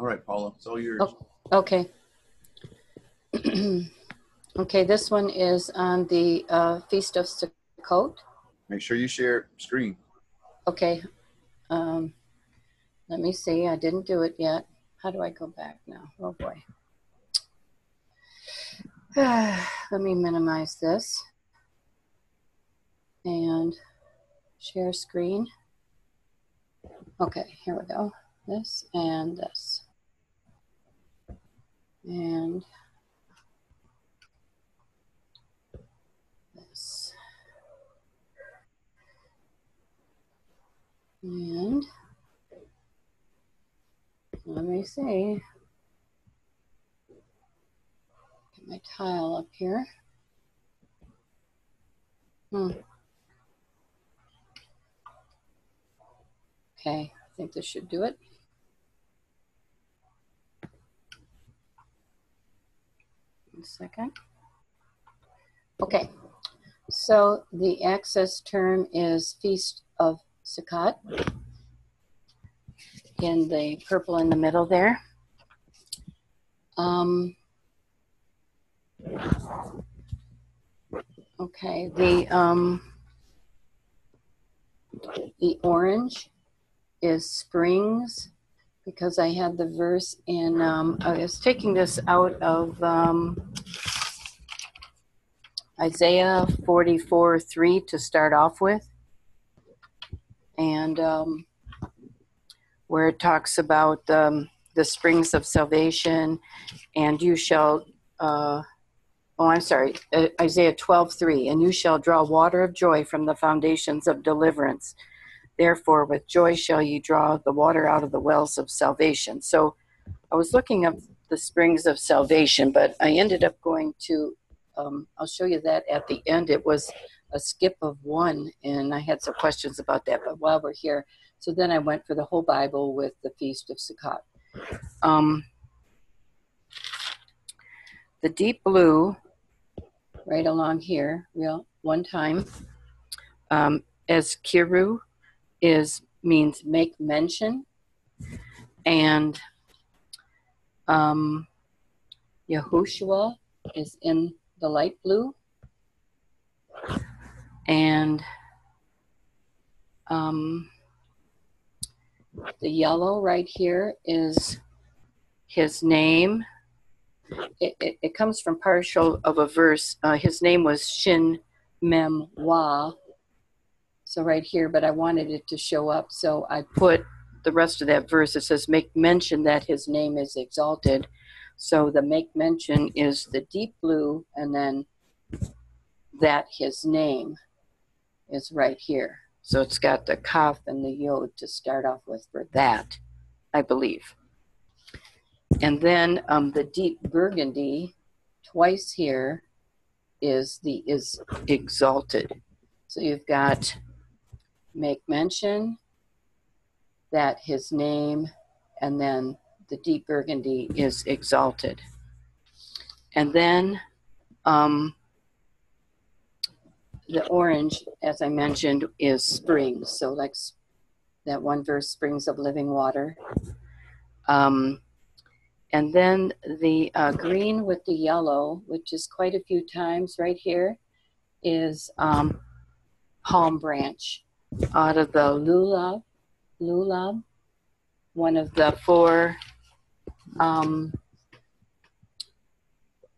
All right, Paula, it's all yours. Oh. Okay. Okay, this one is on the uh, Feast of Sukkot. Make sure you share screen. Okay. Um, let me see. I didn't do it yet. How do I go back now? Oh boy. let me minimize this and share screen. Okay, here we go. This and this. And this. And let me see. Get my tile up here. Hmm. Okay, I think this should do it. Second. Okay, so the axis term is Feast of Sukkot in the purple in the middle there. Um, okay, the um, the orange is springs because I had the verse in. Um, I was taking this out of um, Isaiah forty four three to start off with, and. Um, where it talks about um, the springs of salvation, and you shall, uh, oh, I'm sorry, uh, Isaiah 12, 3, and you shall draw water of joy from the foundations of deliverance. Therefore, with joy shall ye draw the water out of the wells of salvation. So I was looking up the springs of salvation, but I ended up going to, um, I'll show you that at the end. It was a skip of one, and I had some questions about that, but while we're here, so then I went for the whole Bible with the Feast of Sukkot. Um, the deep blue, right along here, real one time, um, as kiru is means make mention, and um, Yahushua is in the light blue, and um, the yellow right here is his name. It, it, it comes from partial of a verse. Uh, his name was Shin Mem Wa. So right here, but I wanted it to show up. So I put the rest of that verse. It says, make mention that his name is exalted. So the make mention is the deep blue, and then that his name is right here. So it's got the kaf and the yod to start off with for that, I believe. And then um, the deep burgundy, twice here, is the is exalted. So you've got make mention that his name, and then the deep burgundy is exalted. And then um, the orange, as I mentioned, is springs. So like that one verse, springs of living water. Um, and then the uh, green with the yellow, which is quite a few times right here, is um, palm branch out of the lulav, lulav, one of the four, um,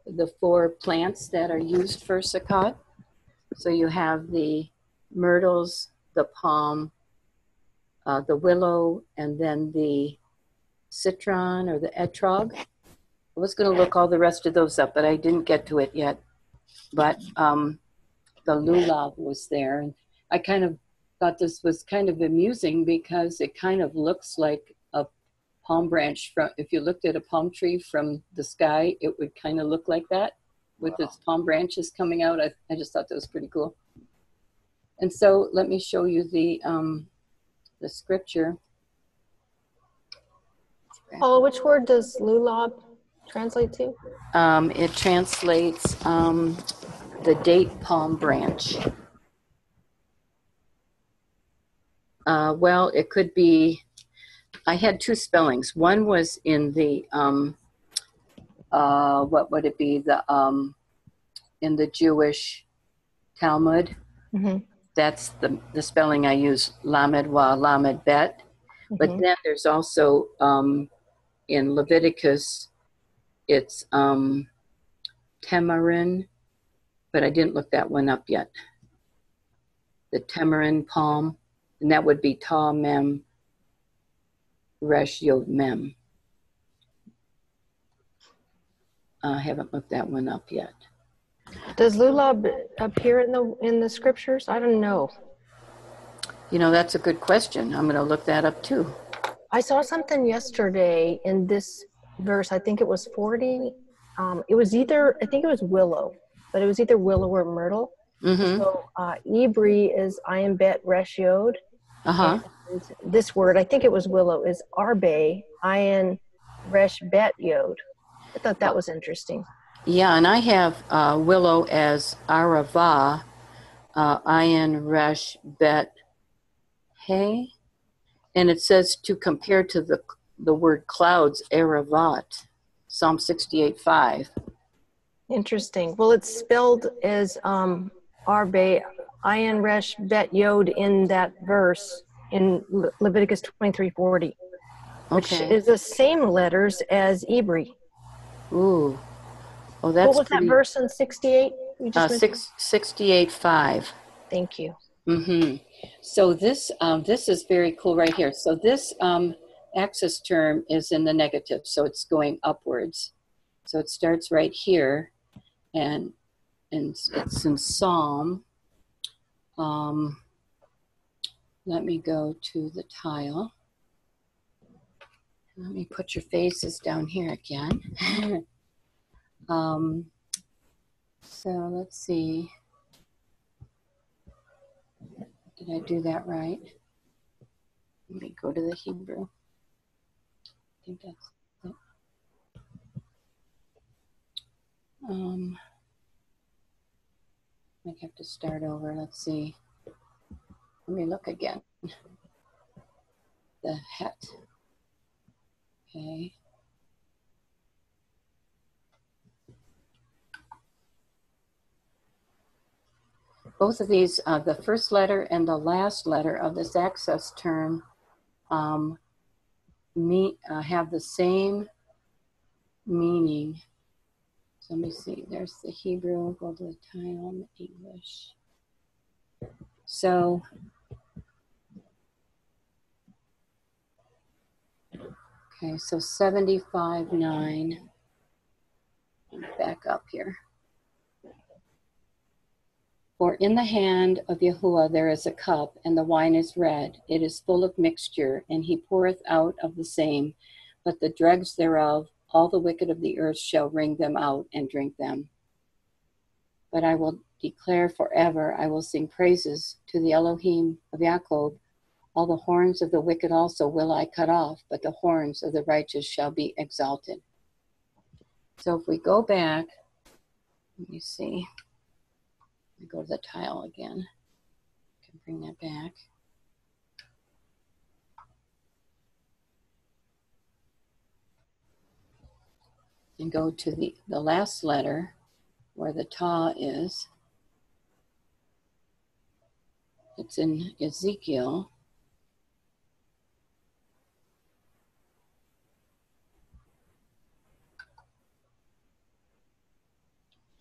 the four plants that are used for Sukkot. So you have the myrtles, the palm, uh, the willow, and then the citron or the etrog. I was going to look all the rest of those up, but I didn't get to it yet. But um, the lulav was there, and I kind of thought this was kind of amusing because it kind of looks like a palm branch. From if you looked at a palm tree from the sky, it would kind of look like that with its palm branches coming out. I, I just thought that was pretty cool. And so let me show you the um, the scripture. Paula, which word does lulab translate to? Um, it translates um, the date palm branch. Uh, well, it could be I had two spellings. One was in the um, uh, what would it be? The um, in the Jewish Talmud. hmm That's the the spelling I use. Lamed wa lamed bet. But Mhm. then there's also um, in Leviticus, it's um, tamarin, but I didn't look that one up yet. The tamarin palm, and that would be ta mem resh yod mem. I haven't looked that one up yet. Does Lulab appear in the in the scriptures? I don't know. You know, that's a good question. I'm going to look that up too. I saw something yesterday in this verse. I think it was 40. Um, it was either, I think it was willow, but it was either willow or myrtle. Mm-hmm. So uh, Ibri is ayin bet resh yod. Uh huh. And this word, I think it was willow, is arbe ayin resh bet yod. I thought that was interesting. Yeah, and I have uh, Willow as Arava, uh, Ayin Resh Bet Hey, and it says to compare to the the word clouds, Aravat, Psalm 68 5. Interesting. Well, it's spelled as um, arbe ayin resh bet yod in that verse in Le- Leviticus 23:40, which Okay. is the same letters as Ibri. Ooh. Oh, that's what was pretty, that verse in 68? You Uh, six, 68 5. Thank you. Mm-hmm. So this um, this is very cool right here. So this um, axis term is in the negative, so it's going upwards. So it starts right here, and and it's in Psalm. Um, let me go to the tile. Let me put your faces down here again. um, so let's see. Did I do that right? Let me go to the Hebrew. I think that's it. Um, I have to start over. Let's see. Let me look again. The het. Okay. both of these, uh, the first letter and the last letter of this axis term, um, me, uh, have the same meaning. So let me see. There's the Hebrew. Go to the title. in English. So. Okay, so 75 9. Back up here. For in the hand of Yahuwah there is a cup, and the wine is red. It is full of mixture, and he poureth out of the same. But the dregs thereof, all the wicked of the earth shall wring them out and drink them. But I will declare forever, I will sing praises to the Elohim of Jacob. All the horns of the wicked also will I cut off, but the horns of the righteous shall be exalted. So if we go back, let me see. Let me go to the tile again. Can bring that back. And go to the, the last letter where the ta is. It's in Ezekiel.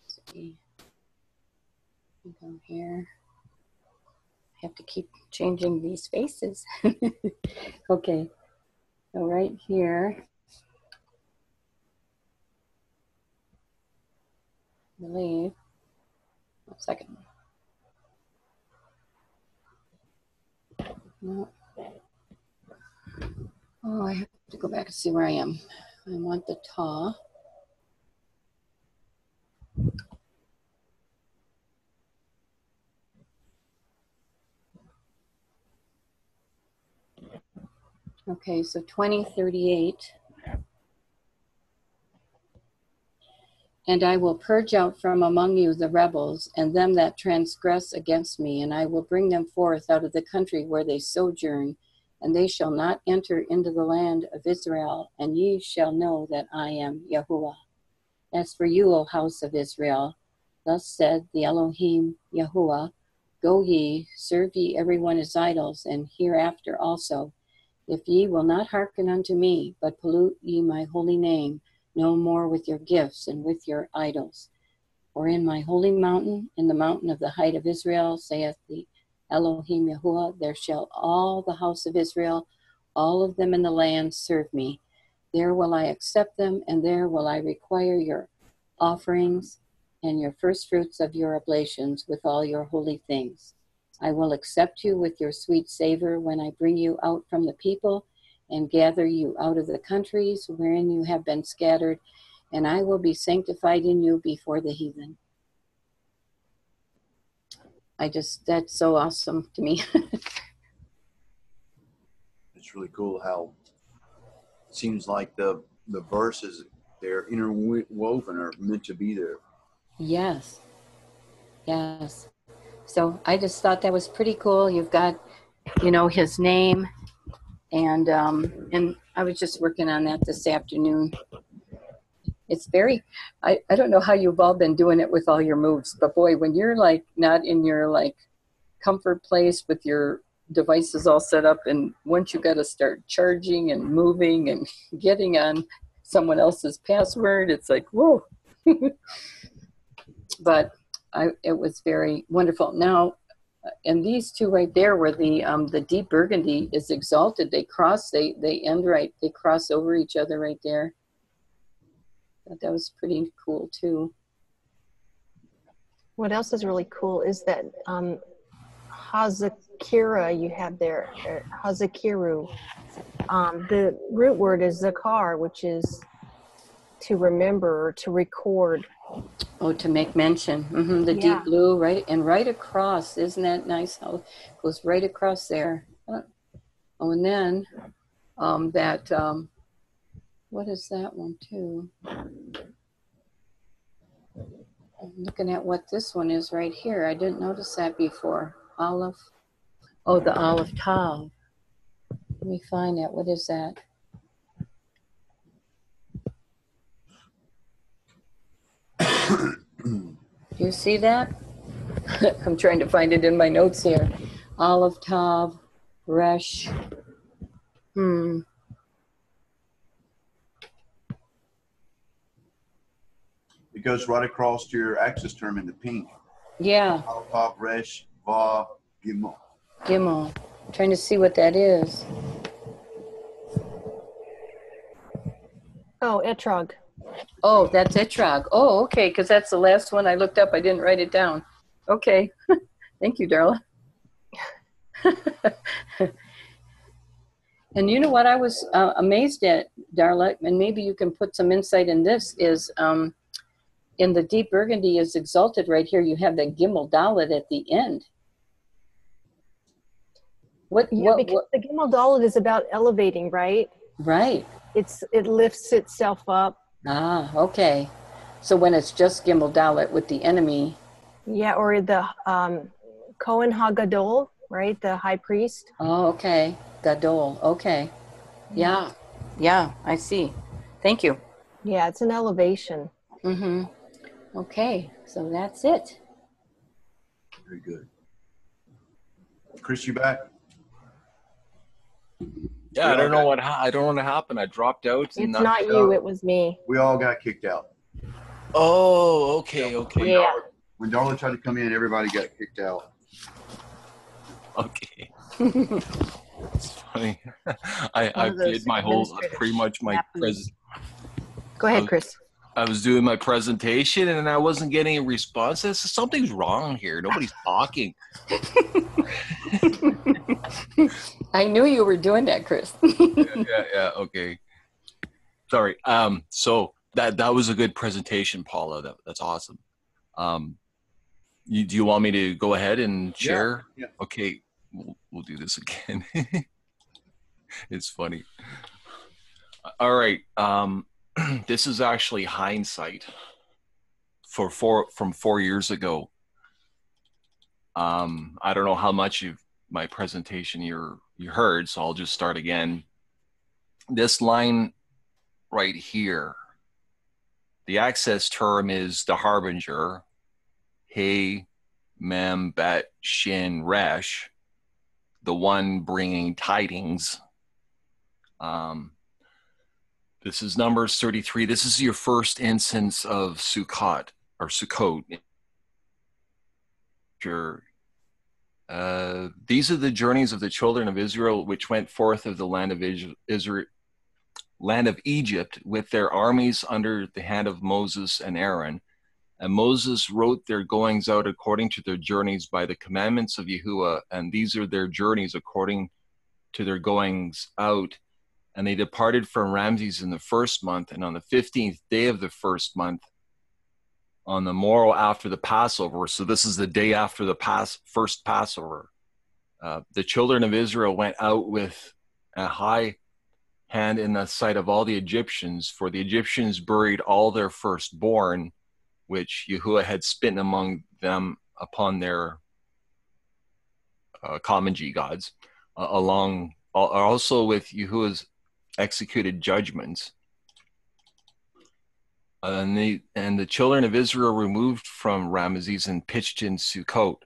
Let's see. Go here. I have to keep changing these faces. okay. So right here. Believe. One second. No. Oh, I have to go back and see where I am. I want the ta. Okay, so 2038. And I will purge out from among you the rebels and them that transgress against me, and I will bring them forth out of the country where they sojourn, and they shall not enter into the land of Israel, and ye shall know that I am Yahuwah. As for you, O house of Israel, thus said the Elohim Yahuwah, Go ye, serve ye every one his idols, and hereafter also. If ye will not hearken unto me, but pollute ye my holy name, no more with your gifts and with your idols. For in my holy mountain, in the mountain of the height of Israel, saith the Elohim Yahuwah, there shall all the house of Israel, all of them in the land, serve me. There will I accept them, and there will I require your offerings and your first fruits of your oblations with all your holy things. I will accept you with your sweet savor when I bring you out from the people and gather you out of the countries wherein you have been scattered, and I will be sanctified in you before the heathen. I just, that's so awesome to me. It's really cool how it seems like the the verses they're interwoven or meant to be there. yes. Yes. So I just thought that was pretty cool. You've got, you know, his name, and um, and I was just working on that this afternoon. It's very, I, I don't know how you've all been doing it with all your moves, but boy, when you're like not in your like comfort place with your devices all set up, and once you got to start charging and moving and getting on someone else's password, it's like whoa. but I, it was very wonderful. Now, and these two right there, where the um, the deep burgundy is exalted, they cross, they they end right, they cross over each other right there. That was pretty cool too. What else is really cool is that um, Hazakira you have there, or Hazakiru. Um, the root word is zakar, which is to remember to record. Oh, to make mention, hmm the Yeah. deep blue, right, and right across. Isn't that nice? How it goes right across there. Oh, and then um, that. Um, what is that one too? I'm looking at what this one is right here. I didn't notice that before. Olive. Oh, the olive tav. Let me find that. What is that? Do you see that? I'm trying to find it in my notes here. Olive tav, resh. Hmm. It goes right across your axis term in the pink. Yeah, Alpha, Resh, Va, Gimel. Gimel. Trying to see what that is. Oh, etrog. Oh, that's Etrog. Oh, okay, because that's the last one I looked up. I didn't write it down. Okay. Thank you, Darla. and you know what I was uh, amazed at, Darla, and maybe you can put some insight in this, is um, in the deep burgundy is exalted right here. You have that Gimel Dalit at the end. What, Yeah, what, because what, the Gimel Dalet is about elevating, right? right. It's it lifts itself up. Ah, okay. So when it's just Gimel Dalit with the enemy, Yeah, or the um, Kohen Hagadol, right? The high priest. Oh, okay. Gadol. Okay. Yeah. Yeah, I see. Thank you. Yeah, it's an elevation. Mm-hmm. Okay, so that's it. Very good. Chris, you back? Yeah, I don't know what ha- I don't know what happened. I dropped out. It's and not you, it was me. We all got kicked out. Oh, okay, okay, Yeah. When Darla tried to come in, everybody got kicked out. okay. It's funny. I, I did my whole pretty much my happens. pres- Go ahead, Oh. Chris. I was doing my presentation and I wasn't getting a response. I said, Something's wrong here. Nobody's talking. I knew you were doing that, Chris. yeah, yeah, yeah. Okay. Sorry. Um. So that that was a good presentation, Paula. That that's awesome. Um. You, do you want me to go ahead and Yeah, share? yeah. Okay. We'll we'll do this again. it's funny. All right. Um. this is actually hindsight for four from four years ago. Um. I don't know how much you've my presentation you you heard, so I'll just start again. This line right here, the axis term is the harbinger, Hey, Mem, Bet, Shin, Resh, the one bringing tidings. Um, this is Numbers 33. This is your first instance of Sukkot or Sukkot. Your, uh, these are the journeys of the children of Israel, which went forth of the land of Israel, land of Egypt, with their armies under the hand of Moses and Aaron. And Moses wrote their goings out according to their journeys by the commandments of Yahuwah, and these are their journeys according to their goings out. And they departed from Ramses in the first month, and on the fifteenth day of the first month, on the morrow after the Passover. So this is the day after the pass, first Passover. Uh, the children of Israel went out with a high hand in the sight of all the Egyptians, for the Egyptians buried all their firstborn, which Yahuwah had spitten among them upon their uh, common G gods, uh, along also with Yahuwah's executed judgments and the and the children of Israel removed from Ramesses and pitched in Sukkot.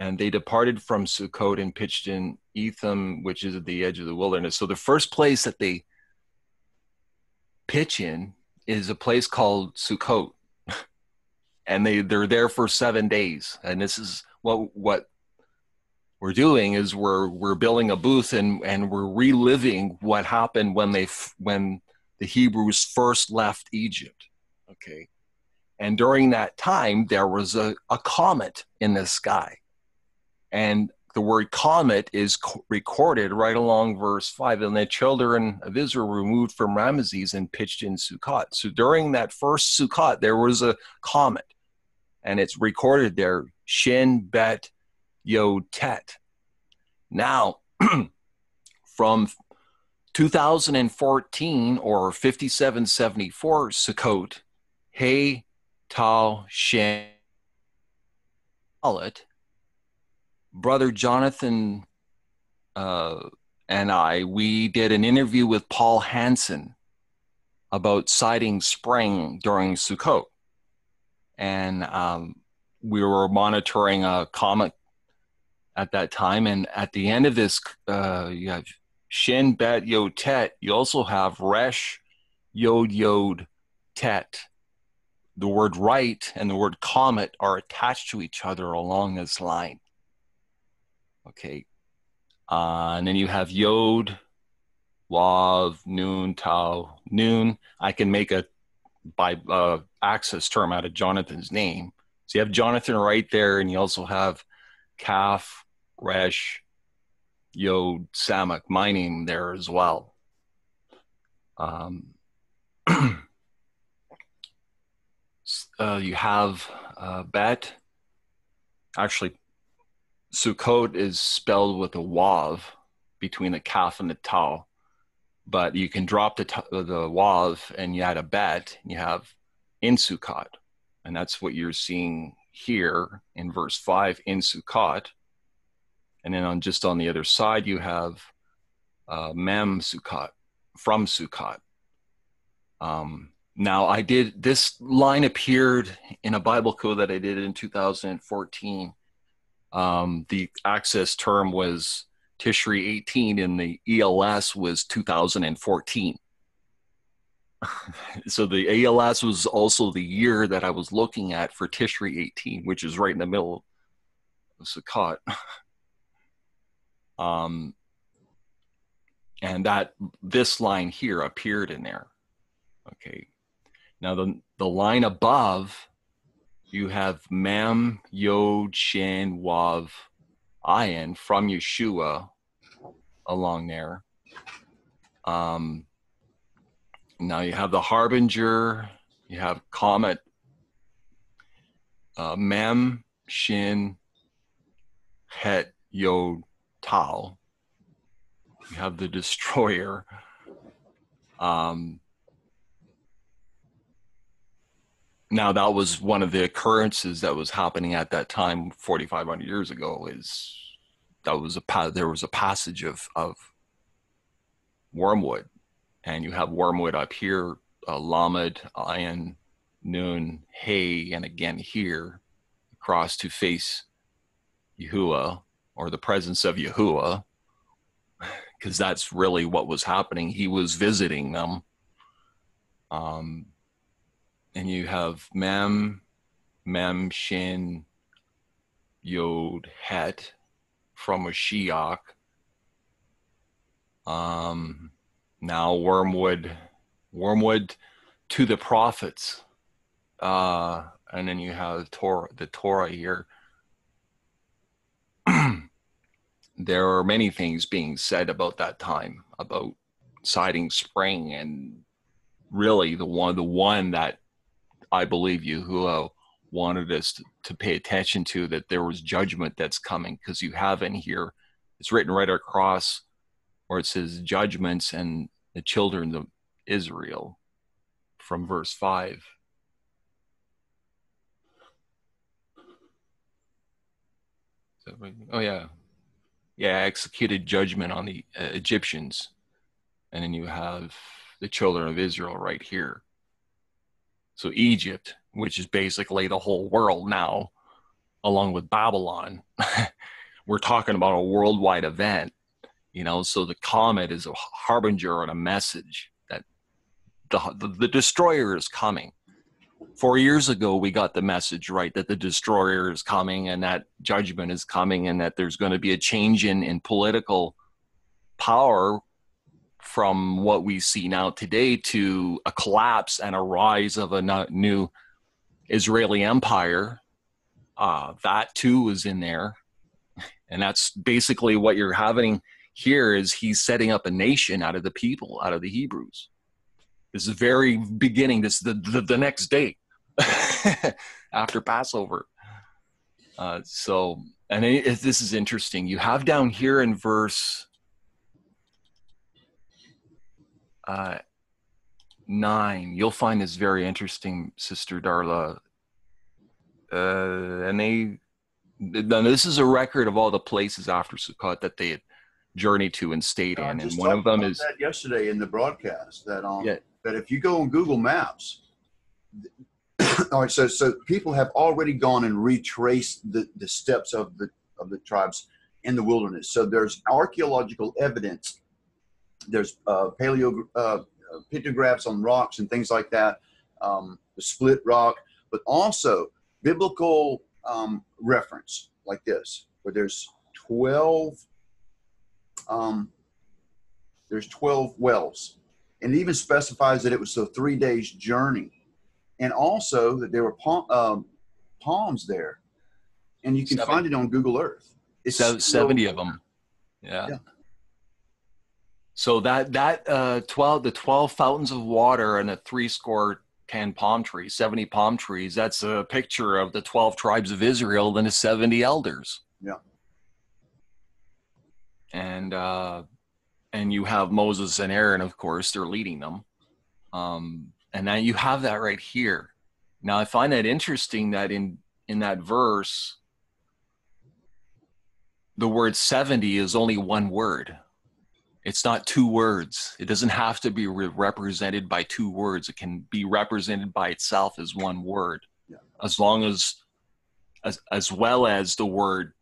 And they departed from Sukkot and pitched in Etham, which is at the edge of the wilderness. So the first place that they pitch in is a place called Sukkot. and they, they're there for seven days. And this is what what we're doing is we're we're building a booth and and we're reliving what happened when they when the Hebrews first left Egypt. Okay. And during that time, there was a, a comet in the sky. And the word comet is co- recorded right along verse 5. And the children of Israel were moved from Ramesses and pitched in Sukkot. So during that first Sukkot, there was a comet. And it's recorded there Shin, Bet, Yod, Tet. Now, from 2014 or 5774 Sukkot, Hey Tau Shen Brother Jonathan uh, and I, we did an interview with Paul Hansen about Siding Spring during Sukkot. And um, we were monitoring a comet at that time. And at the end of this, uh, you have Shin Bet Yod Tet, you also have Resh Yod Yod Tet. The word right and the word comet are attached to each other along this line. Okay. Uh, and then you have Yod, Wav, Noon, Tau, Noon. I can make a by uh, axis term out of Jonathan's name. So you have Jonathan right there, and you also have Kaf, Resh, Yod Samak mining there as well. Um, uh, you have uh, Bet. Actually, Sukkot is spelled with a Wav between the Kaf and the Tau, but you can drop the the Wav and you add a Bet, and you have in Sukkot, and that's what you're seeing here in verse five in Sukkot and then on just on the other side you have uh, Mem Sukkot from Sukkot. Um, now I did this line appeared in a Bible code that I did in 2014. Um, the access term was Tishri 18 and the ELS was 2014. so the ELS was also the year that I was looking at for Tishri 18, which is right in the middle of Sukkot. Um, and that this line here appeared in there. Okay. Now the the line above, you have Mem Yod Shin Wav Ayin from Yeshua along there. Um, now you have the harbinger, you have comet, uh, Mem Shin Het Yod Tau. You have the destroyer. Um, now that was one of the occurrences that was happening at that time 4500 years ago is that was a there was a passage of of wormwood, and you have wormwood up here, uh, Lamed, Ayin, Nun, Hay, and again here, across to face Yahuwah or the presence of Yahuwah, because that's really what was happening. He was visiting them. Um, and you have Mem, Mem, Shin, Yod, Het from Mashiach. Um, now Wormwood, Wormwood to the prophets. Uh, and then you have Torah, the Torah here. There are many things being said about that time about siding spring and really the one the one that I believe you, Yahuwah wanted us to, to pay attention to that there was judgment that's coming because you have in here it's written right across where it says judgments and the children of Israel from verse 5 oh yeah yeah executed judgment on the uh, egyptians. And then you have the children of israel right here. So egypt which is basically the whole world now along with babylon we're talking about a worldwide event you know? So the comet is a harbinger and a message that the, the, the destroyer is coming four years ago we got the message right that the destroyer is coming and that judgment is coming and that there's going to be a change in, in political power from what we see now today to a collapse and a rise of a new israeli empire. Uh, that too is in there. And that's basically what you're having here is he's setting up a nation out of the people out of the hebrews this is very beginning this the, the, the next day after passover. Uh, so and it, this is interesting. You have down here in verse uh, 9 you'll find this very interesting sister darla. Uh, and they this is a record of all the places after Sukkot that they had journeyed to and stayed in, and one of them is yesterday in the broadcast that um yeah. That if you go on Google Maps, all right, so so people have already gone and retraced the, the steps of the of the tribes in the wilderness. So there's archaeological evidence. There's uh, paleo uh, pictographs on rocks and things like that, um, the split rock, but also biblical um, reference like this, where there's twelve um, there's twelve wells, and it even specifies that it was a three days journey and also that there were palm, um, palms there, and you can 70. find it on Google Earth. It's so, seventy of them. Yeah. yeah. So that that uh, twelve the twelve fountains of water and the three score ten palm trees, seventy palm trees. That's a picture of the twelve tribes of Israel and the seventy elders. Yeah. And uh, and you have Moses and Aaron, of course, they're leading them. Um, and now you have that right here. Now i find that interesting that in in that verse the word 70 is only one word. It's not two words. It doesn't have to be re- represented by two words. It can be represented by itself as one word. Yeah. as long as as as well as the word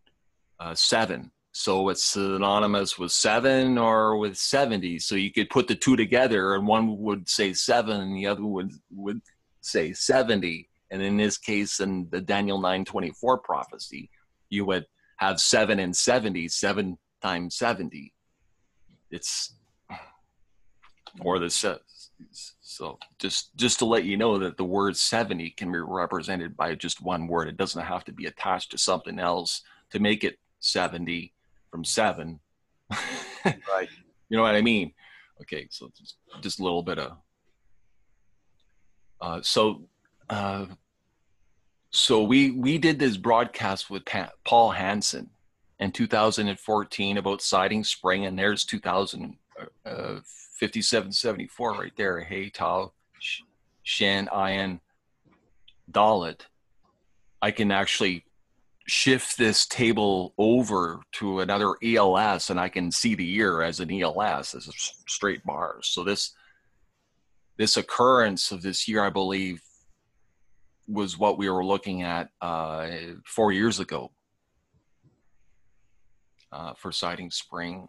uh, seven so it's synonymous with seven or with 70. So you could put the two together and one would say seven and the other would, would say 70. And in this case, in the Daniel 924 prophecy, you would have seven and 70, seven times 70. It's, or the, so just, just to let you know that the word 70 can be represented by just one word. It doesn't have to be attached to something else to make it 70 from seven. right. You know what I mean? Okay, so just, just a little bit of. Uh, so, uh, so we we did this broadcast with pa- Paul Hansen in 2014 about siding spring, and there's 2000 uh, 5774 right there. Hey, Tau, Shan, Ayin, Dalit. I can actually shift this table over to another ELS and I can see the year as an ELS as a straight bars. So this this occurrence of this year, I believe, was what we were looking at uh, four years ago uh, for Siding Spring.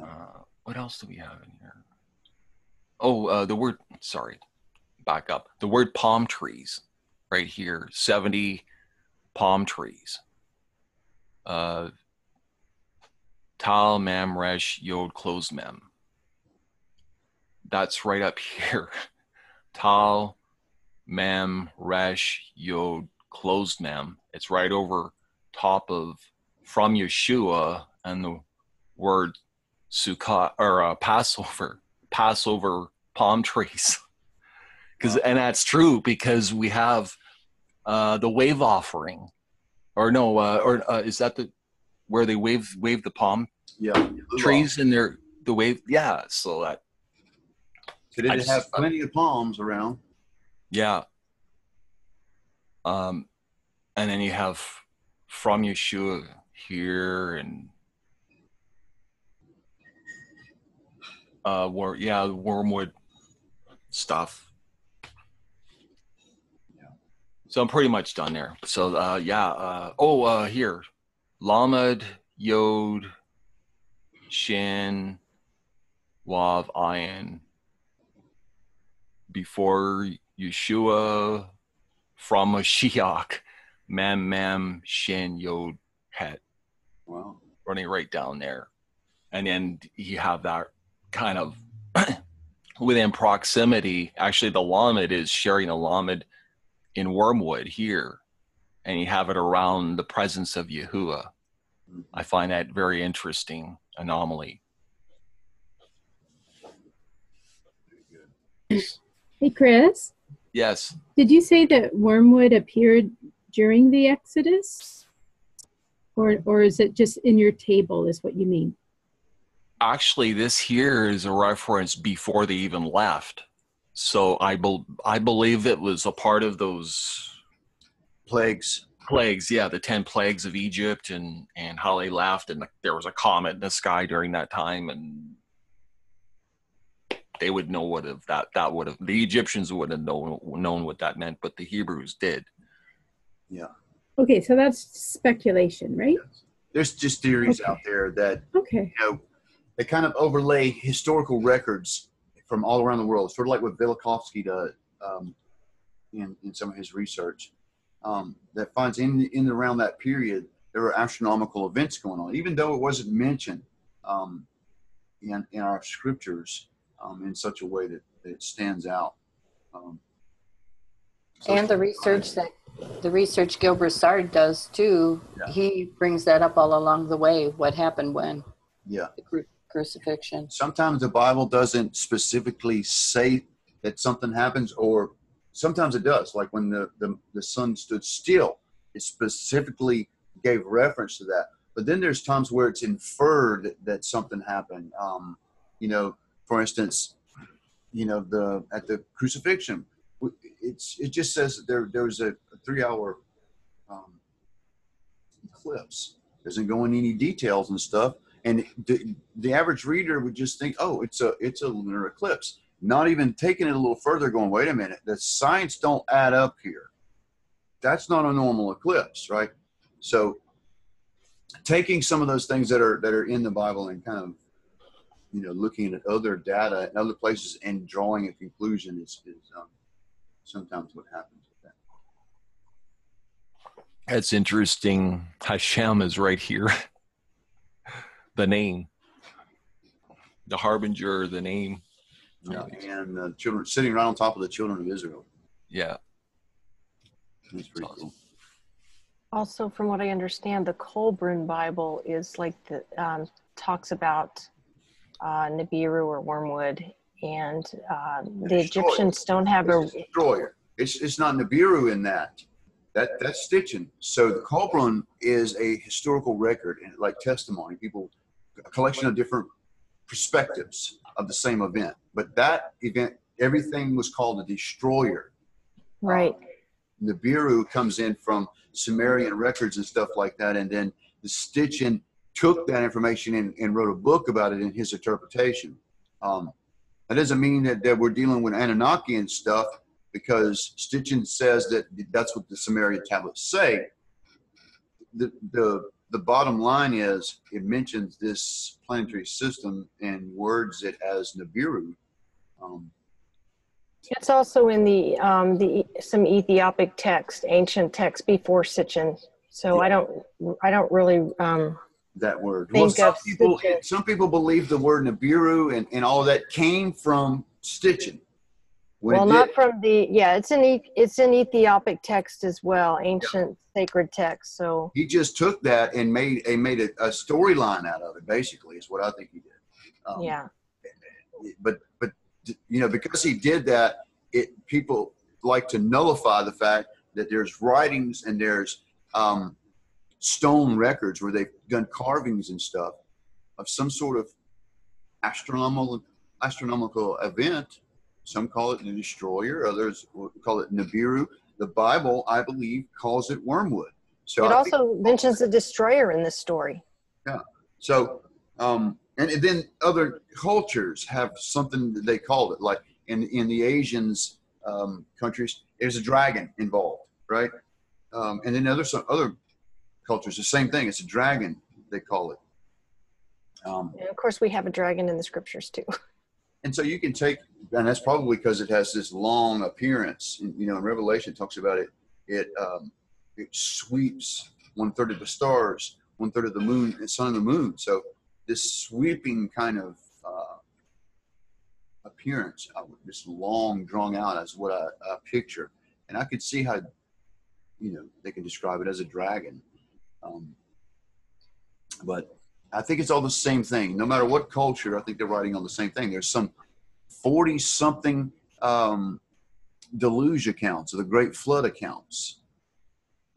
Uh, what else do we have in here? Oh, uh, the word. Sorry, back up. The word palm trees, right here. Seventy palm trees. Uh, Tal Mem Resh Yod Closed Mem. That's right up here. Tal Mem Resh Yod Closed Mem. It's right over top of from Yeshua and the word Sukkot or uh, Passover, Passover palm trees. Because and that's true because we have uh, the wave offering, or no, uh, or uh, is that the where they wave wave the palm yeah trees in their the wave? Yeah, so that so they have plenty of palms around. Yeah. Um, and then you have from Yeshua here and uh, war, yeah, wormwood stuff. So I'm pretty much done there. So uh, yeah. Uh, oh, uh, here, Lamed, Yod, Shin, Wav, Ayin. Before Yeshua, from Mashiach, Mem, Mem, Shin, Yod, Het. Wow. Running right down there. And then you have that kind of within proximity. Actually, the Lamed is sharing a Lamed in Wormwood here, and you have it around the presence of Yahuwah. I find that very interesting anomaly. Hey, Chris. Yes. Did you say that Wormwood appeared during the Exodus? Or, or is it just in your table, is what you mean? Actually, this here is a reference before they even left. So I, be- I believe it was a part of those plagues. Plagues, yeah, the ten plagues of Egypt, and and how they left, and there was a comet in the sky during that time, and they would know what if that that would have the Egyptians would have known known what that meant, but the Hebrews did. Yeah. Okay, so that's speculation, right? Yes. There's just theories okay. out there that okay, you know, they kind of overlay historical records from all around the world, sort of like what Velikovsky does um, in, in some of his research, um, that finds in, in around that period, there were astronomical events going on, even though it wasn't mentioned um, in, in our scriptures um, in such a way that, that it stands out. Um, so and the research that the research Gil Broussard does too, yeah. he brings that up all along the way. What happened when? Yeah. The, crucifixion. Sometimes the Bible doesn't specifically say that something happens, or sometimes it does. Like when the, the, the sun stood still, it specifically gave reference to that. But then there's times where it's inferred that something happened. Um, you know, for instance, you know, the at the crucifixion, it's it just says there there was a, a three hour um, eclipse. Doesn't go into any details and stuff and the, the average reader would just think, oh, it's a it's a lunar eclipse. Not even taking it a little further, going, wait a minute, the science don't add up here. That's not a normal eclipse, right? So taking some of those things that are that are in the Bible and kind of you know looking at other data and other places and drawing a conclusion is, is um, sometimes what happens with that. That's interesting. Hashem is right here. the name, the harbinger, the name. Yeah, and the children sitting right on top of the children of Israel. Yeah. That's pretty awesome. cool. Also, from what I understand, the Kolbrin Bible is like the um, talks about uh, Nibiru or wormwood, and uh, the Egyptians don't have a destroyer. It's it's not Nibiru in that. That that's Sitchin. So the Kolbrin is a historical record and like testimony. People a collection of different perspectives of the same event. But that event, everything was called a destroyer. Right. Nibiru comes in from Sumerian records and stuff like that, and then the Sitchin took that information and, and wrote a book about it in his interpretation. Um, that doesn't mean that, that we're dealing with Anunnaki and stuff because Sitchin says that that's what the Sumerian tablets say. The, the, the bottom line is it mentions this planetary system and words it as Nibiru. Um, it's also in the um, the some Ethiopic text, ancient text before Sitchin. So yeah. I don't I don't really um, that word. Well, some people some people believe the word Nibiru and, and all that came from Well, not from the yeah. It's an it's in Ethiopic text as well, ancient yeah. sacred text. So he just took that and made a made a, a storyline out of it. Basically, is what I think he did. Um, yeah. But but you know because he did that, it people like to nullify the fact that there's writings and there's um, stone records where they've done carvings and stuff of some sort of astronomical astronomical event. Some call it the destroyer, others call it Nibiru. The Bible, I believe, calls it wormwood. So it I also mentions the destroyer in this story. Yeah. So, um, and, and then other cultures have something that they call it. Like in in the Asians um, countries, there's a dragon involved, right? Um, and then other some other cultures. The same thing. It's a dragon, they call it. Um, and of course, we have a dragon in the scriptures too. And so you can take, and that's probably because it has this long appearance. You know, in Revelation, talks about it. It um, it sweeps one third of the stars, one third of the moon, and sun and the moon. So this sweeping kind of uh, appearance, uh, this long drawn out, as what I picture. And I could see how, you know, they can describe it as a dragon. Um, but I think it's all the same thing. No matter what culture, I think they're writing on the same thing. There's some 40 something um, deluge accounts or the Great Flood accounts.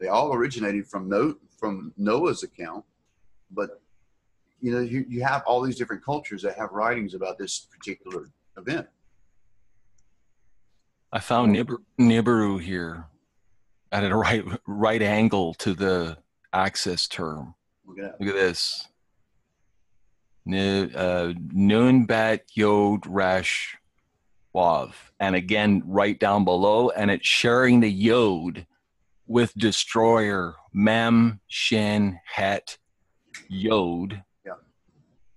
They all originated from no, from Noah's account, but you know you, you have all these different cultures that have writings about this particular event. I found Nibiru here at a right right angle to the axis term. Look at, Look at this. Uh, Nun bat yod resh wav. And again, right down below, and it's sharing the yod with destroyer mem shin het yod. Yeah.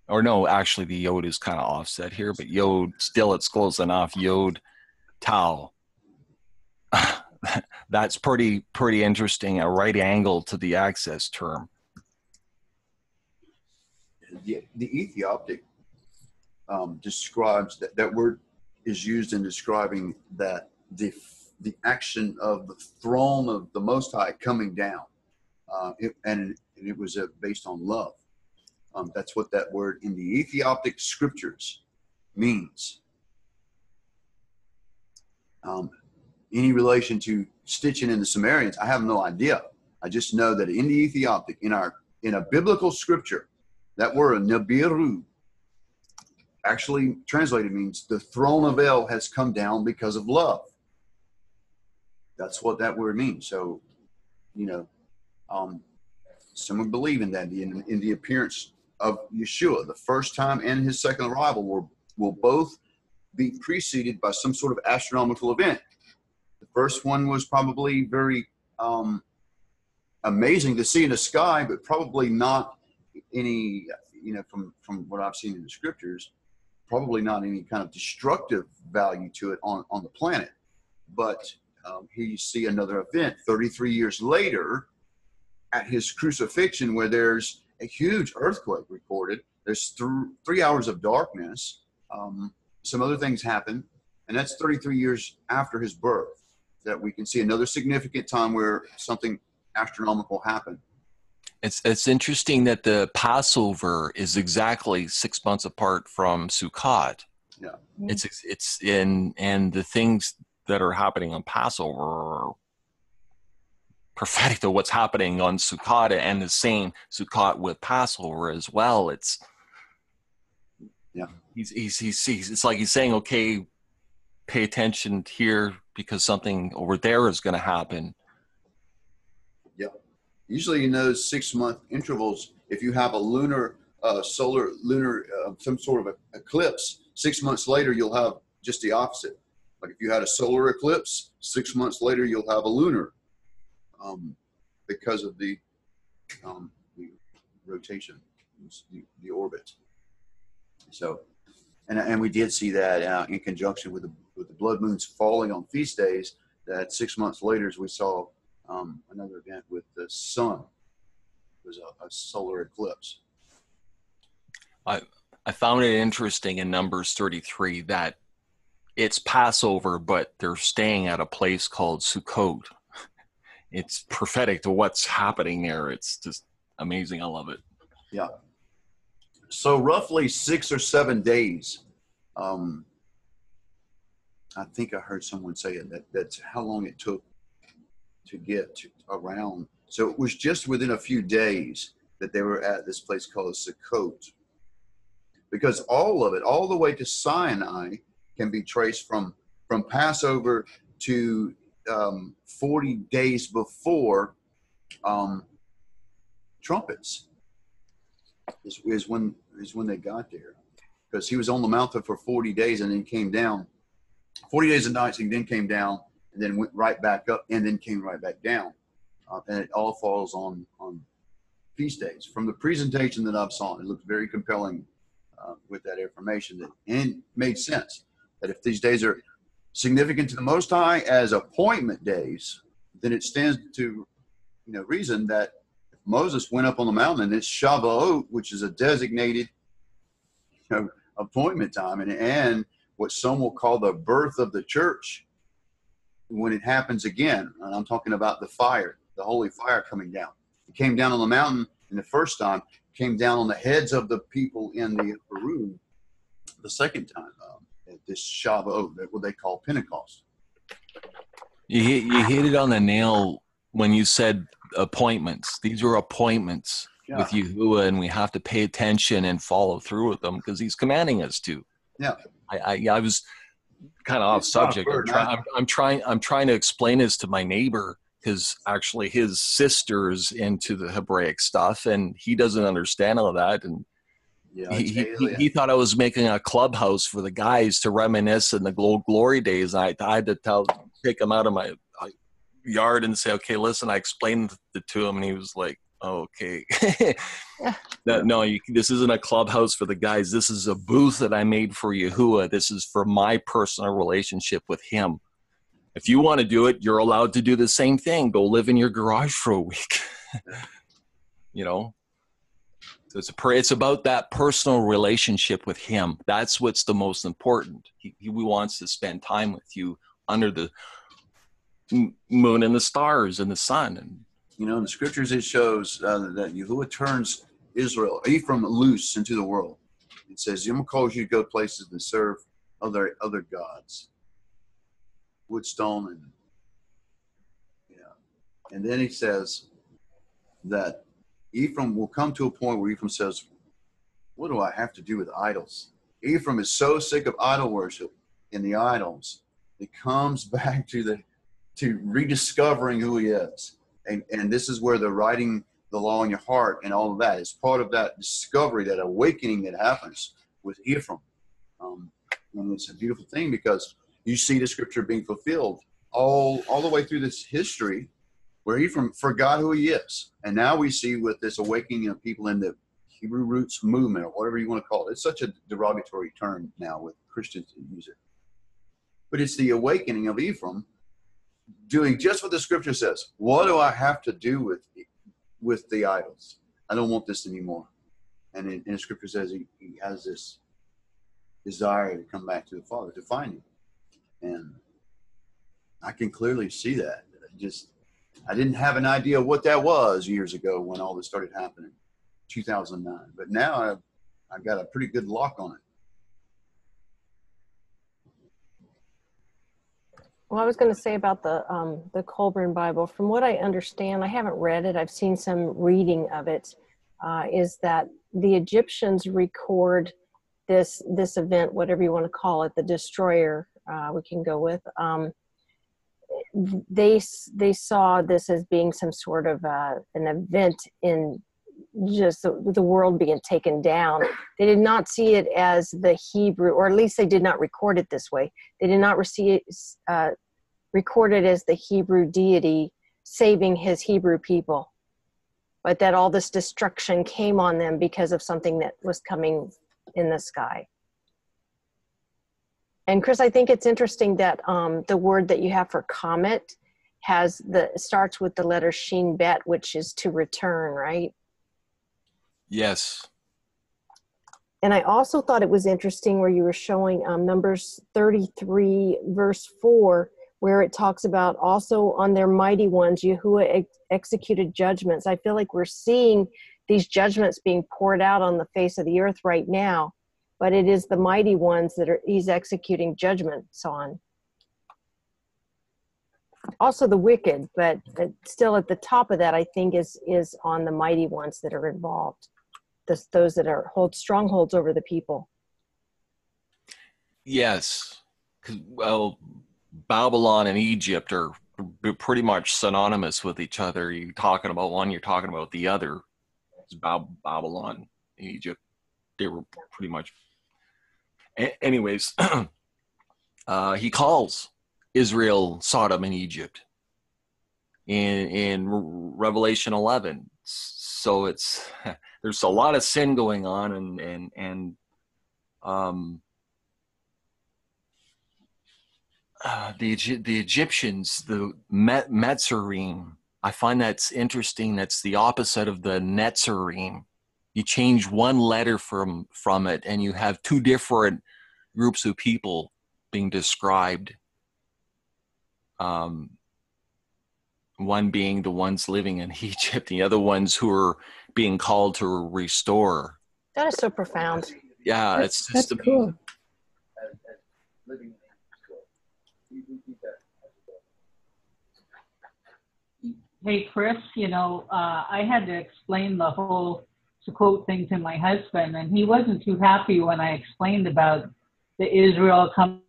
Or no, actually, the yod is kind of offset here, but yod still it's close enough. Yod tau. that's pretty pretty interesting. A right angle to the axis term. The, the Ethiopic um, describes that that word is used in describing that the the action of the throne of the Most High coming down, uh, it, and, it, it was uh, based on love. Um, that's what that word in the Ethiopic scriptures means. Um, any relation to Sitchin in the Sumerians, I have no idea. I just know that in the Ethiopic, in our in a biblical scripture, that word Nibiru actually translated means the throne of El has come down because of love. That's what that word means. So, you know, um, some would believe in that in, in the appearance of Yeshua, the first time and his second arrival will will both be preceded by some sort of astronomical event. The first one was probably very um, amazing to see in the sky, but probably not any, you know, from, from what I've seen in the scriptures, probably not any kind of destructive value to it on, on the planet. But um, here you see another event 33 years later at his crucifixion where there's a huge earthquake recorded. There's th- three hours of darkness. Um, some other things happen, and that's 33 years after his birth that we can see another significant time where something astronomical happened. It's it's interesting that the Passover is exactly six months apart from Sukkot. Yeah, mm-hmm. it's it's in and the things that are happening on Passover are prophetic to what's happening on Sukkot and the same Sukkot with Passover as well. It's yeah, he's he's he's, he's it's like he's saying, okay, pay attention here because something over there is going to happen. Usually in those six month intervals, if you have a lunar, uh, solar, lunar, uh, some sort of eclipse, six months later, you'll have just the opposite. Like if you had a solar eclipse, six months later, you'll have a lunar um, because of the, um, the rotation, the, the orbit. So, and, and we did see that uh, in conjunction with the, with the blood moons falling on feast days. That six months later, as we saw um, another event with the sun. It was a, a solar eclipse. I I found it interesting in Numbers 33 that it's Passover, but they're staying at a place called Sukkot. It's prophetic to what's happening there. It's just amazing. I love it. Yeah so roughly six or seven days. Um, I think I heard someone say it, that that's how long it took to get around. So it was just within a few days that they were at this place called Sukkot. Because all of it, all the way to Sinai, can be traced from from Passover to um, 40 days before um, trumpets is, is when is when they got there because he was on the mountain for 40 days and then came down 40 days and nights and then came down then went right back up and then came right back down. Uh, and it all falls on on feast days. From the presentation that i've saw it looked very compelling uh, with that information that and made sense that if these days are significant to the most high as appointment days then it stands to you know reason that Moses went up on the mountain, and it's Shavuot, which is a designated you know, appointment time, and, and what some will call the birth of the church when it happens again. And I'm talking about the fire, the holy fire coming down. It came down on the mountain in the first time, came down on the heads of the people in the upper room the second time um, at this Shavuot, what they call Pentecost. You hit, you hit it on the nail when you said appointments. These are appointments yeah. with Yahuwah, and we have to pay attention and follow through with them because He's commanding us to. Yeah, I I, I was kind of off subject. I'm, try, I'm, I'm, trying I'm trying to explain this to my neighbor because actually his sister's into the Hebraic stuff, and he doesn't understand all of that, and. Yeah, he, he, he, thought I was making a clubhouse for the guys to reminisce in the glory days. I, I had to tell, take him out of my uh, yard and say, okay, listen, I explained it to him, and he was like, oh, okay. no, no you, this isn't a clubhouse for the guys. This is a booth that I made for Yahuwah. This is for my personal relationship with him. If you want to do it, you're allowed to do the same thing. Go live in your garage for a week. you know, so it's a, it's about that personal relationship with him. That's what's the most important. He, he wants to spend time with you under the moon and the stars and the sun. And you know, in the scriptures, it shows uh, that Yahuwah turns Israel, Ephraim, loose into the world. It says, "I'm gonna cause you to go places and serve other other gods, wood, stone, and yeah." And then he says that Ephraim will come to a point where Ephraim says, "What do I have to do with idols?" Ephraim is so sick of idol worship and the idols, it comes back to the to rediscovering who he is. And, and this is where the writing the law in your heart and all of that is part of that discovery, that awakening that happens with Ephraim. Um, and it's a beautiful thing because you see the scripture being fulfilled all, all the way through this history where Ephraim forgot who he is. And now we see with this awakening of people in the Hebrew roots movement or whatever you want to call it. It's such a derogatory term now with Christians who use it. But it's the awakening of Ephraim doing just what the scripture says. What do I have to do with with the idols? I don't want this anymore. And in, in the scripture says he, he has this desire to come back to the Father to find him, and I can clearly see that. I just I didn't have an idea what that was years ago when all this started happening, 2009. But now I've I've got a pretty good lock on it. Well, I was going to say about the um, the Kolbrin Bible. From what I understand, I haven't read it. I've seen some reading of it. Uh, is that the Egyptians record this this event, whatever you want to call it, the destroyer uh, we can go with. Um, they they saw this as being some sort of uh, an event in just the, the, world being taken down. They did not see it as the Hebrew, or at least they did not record it this way. They did not receive, uh, record it as the Hebrew deity saving his Hebrew people, but that all this destruction came on them because of something that was coming in the sky. And Chris, I think it's interesting that um, the word that you have for comet has the starts with the letter Shin Bet, which is to return, right? Yes. And I also thought it was interesting where you were showing um, Numbers 33, verse 4, where it talks about also on their mighty ones, Yahuwah ex- executed judgments. I feel like we're seeing these judgments being poured out on the face of the earth right now, but it is the mighty ones that are, he's executing judgments on. Also the wicked, but still at the top of that, I think is is on the mighty ones that are involved those that are hold strongholds over the people. Yes, well, Babylon and Egypt are pretty much synonymous with each other. You're talking about one, you're talking about the other. It's Babylon, Egypt. They were pretty much. A- anyways, uh, he calls Israel Sodom and Egypt in in Revelation 11. So it's there's a lot of sin going on and and and um uh, the the Egyptians the Met, Metzerim I find that's interesting that's the opposite of the Netzarim you change one letter from from it and you have two different groups of people being described. Um one being the ones living in Egypt the other ones who are being called to restore. That is so profound. Yeah, that's, it's just that's cool. Hey, Chris, you know, uh, I had to explain the whole quote thing to my husband, and he wasn't too happy when I explained about the Israel coming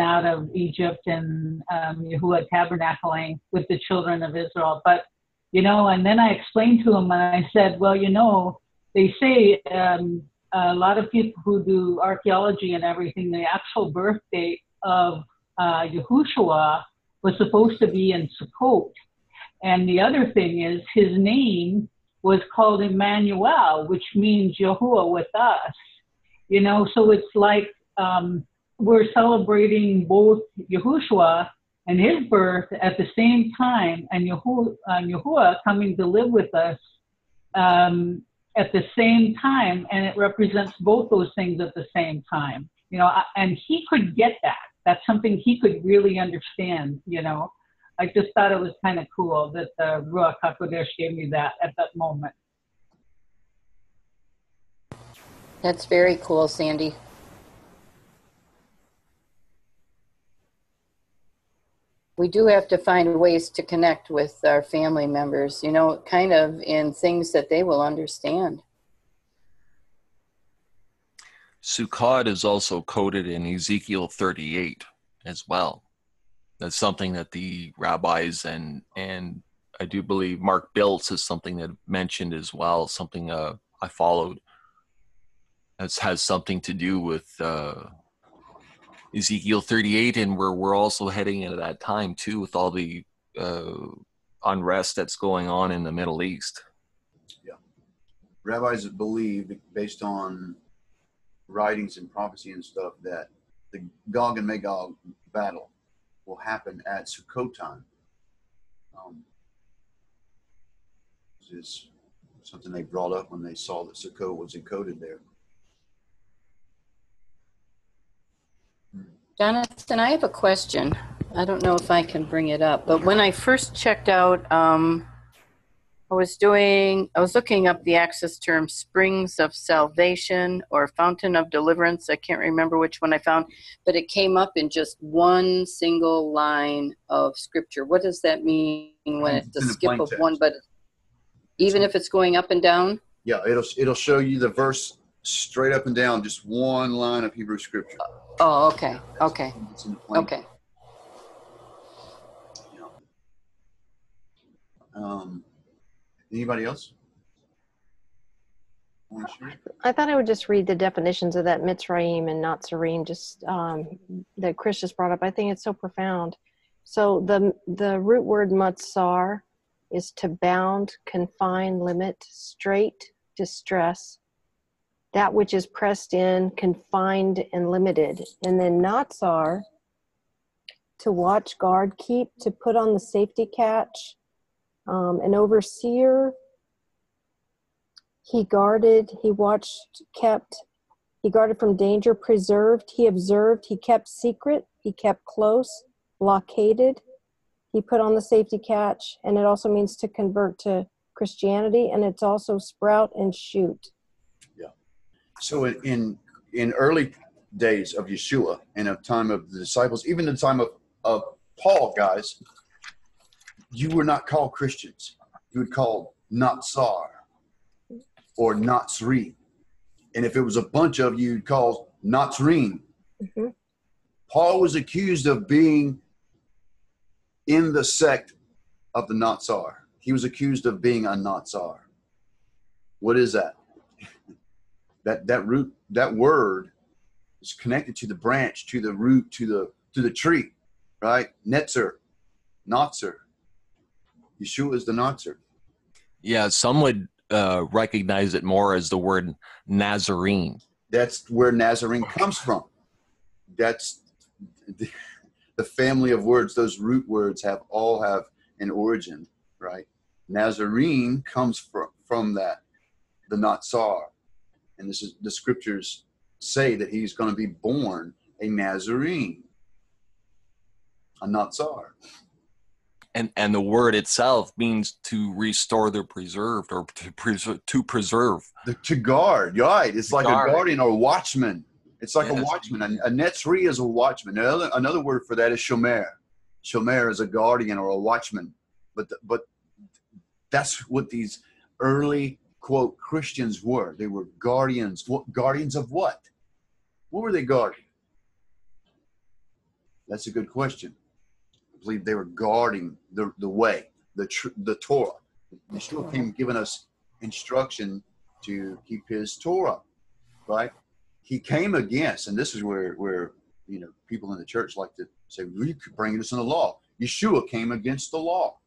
out of Egypt and um, Yahuwah tabernacling with the children of Israel. But you know, and then I explained to him and I said, well, you know, they say um, a lot of people who do archaeology and everything, the actual birth date of uh, Yahushua was supposed to be in Sukkot. And the other thing is his name was called Emmanuel, which means Yahuwah with us. You know, so it's like um, we're celebrating both Yahushua and his birth at the same time, and uh, Yahuwah coming to live with us um, at the same time, and it represents both those things at the same time. You know, and he could get that. That's something he could really understand. You know, I just thought it was kind of cool that the Ruach Hakodesh gave me that at that moment. That's very cool, Sandy. We do have to find ways to connect with our family members, you know, kind of in things that they will understand. Sukkot is also coded in Ezekiel 38 as well. That's something that the rabbis and and I do believe Mark Biltz is something that mentioned as well. Something uh, I followed that has something to do with uh, Ezekiel 38, and we're we're also heading into that time too with all the uh, unrest that's going on in the Middle East. Yeah, rabbis believe, based on writings and prophecy and stuff, that the Gog and Magog battle will happen at Sukkot time. Um, this is something they brought up when they saw that Sukkot was encoded there. Jonathan, I have a question. I don't know if I can bring it up, but when I first checked out, um, I was doing, I was looking up the axis term springs of salvation or fountain of deliverance. I can't remember which one I found, but it came up in just one single line of scripture. What does that mean when it's a skip of one, but even if it's going up and down? Yeah, it'll it'll show you the verse straight up and down, just one line of Hebrew scripture. Oh, okay, okay, It's in okay. Um, anybody else? I thought I would just read the definitions of that Mitzrayim and Nazarene, just um, that Chris just brought up. I think it's so profound. So the the root word matzar is to bound, confine, limit, straight, distress, that which is pressed in, confined, and limited. And then knots are to watch, guard, keep, to put on the safety catch, um, an overseer. He guarded, he watched, kept, he guarded from danger, preserved, he observed, he kept secret, he kept close, blockaded, he put on the safety catch, and it also means to convert to Christianity, and it's also sprout and shoot. So in, in early days of Yeshua and of time of the disciples, even the time of, of Paul, guys, you were not called Christians. You would call Natsar or Natsri. And if it was a bunch of you, you'd call Natsreen. Mhm. Paul was accused of being in the sect of the Natsar. He was accused of being a Natsar. What is that? That that root that word is connected to the branch to the root to the to the tree right? Netzer notzer. Yeshua is the notzer. Yeah, some would uh, recognize it more as the word Nazarene. that's where nazarene comes from. That's the, the family of words. Those root words have all have an origin right? Nazarene comes from from that the natsar and this is the scriptures say that he's going to be born a nazarene a Nazar. And, and the word itself means to restore the preserved or to, preser- to preserve. the, to guard right. It's like Guard. a guardian or a watchman. It's like a watchman. A, a netzri is a watchman. Another, another word for that is shomer. Shomer is a guardian or a watchman. But the, but that's what these early quote christians were. They were guardians. What guardians of what? What were they guarding? That's a good question. I believe they were guarding the, the way the tr- the torah. Yeshua came giving us instruction to keep his Torah, right? He came against, and this is where where you know people in the church like to say, "Well, you could bring this in the law." Yeshua came against the law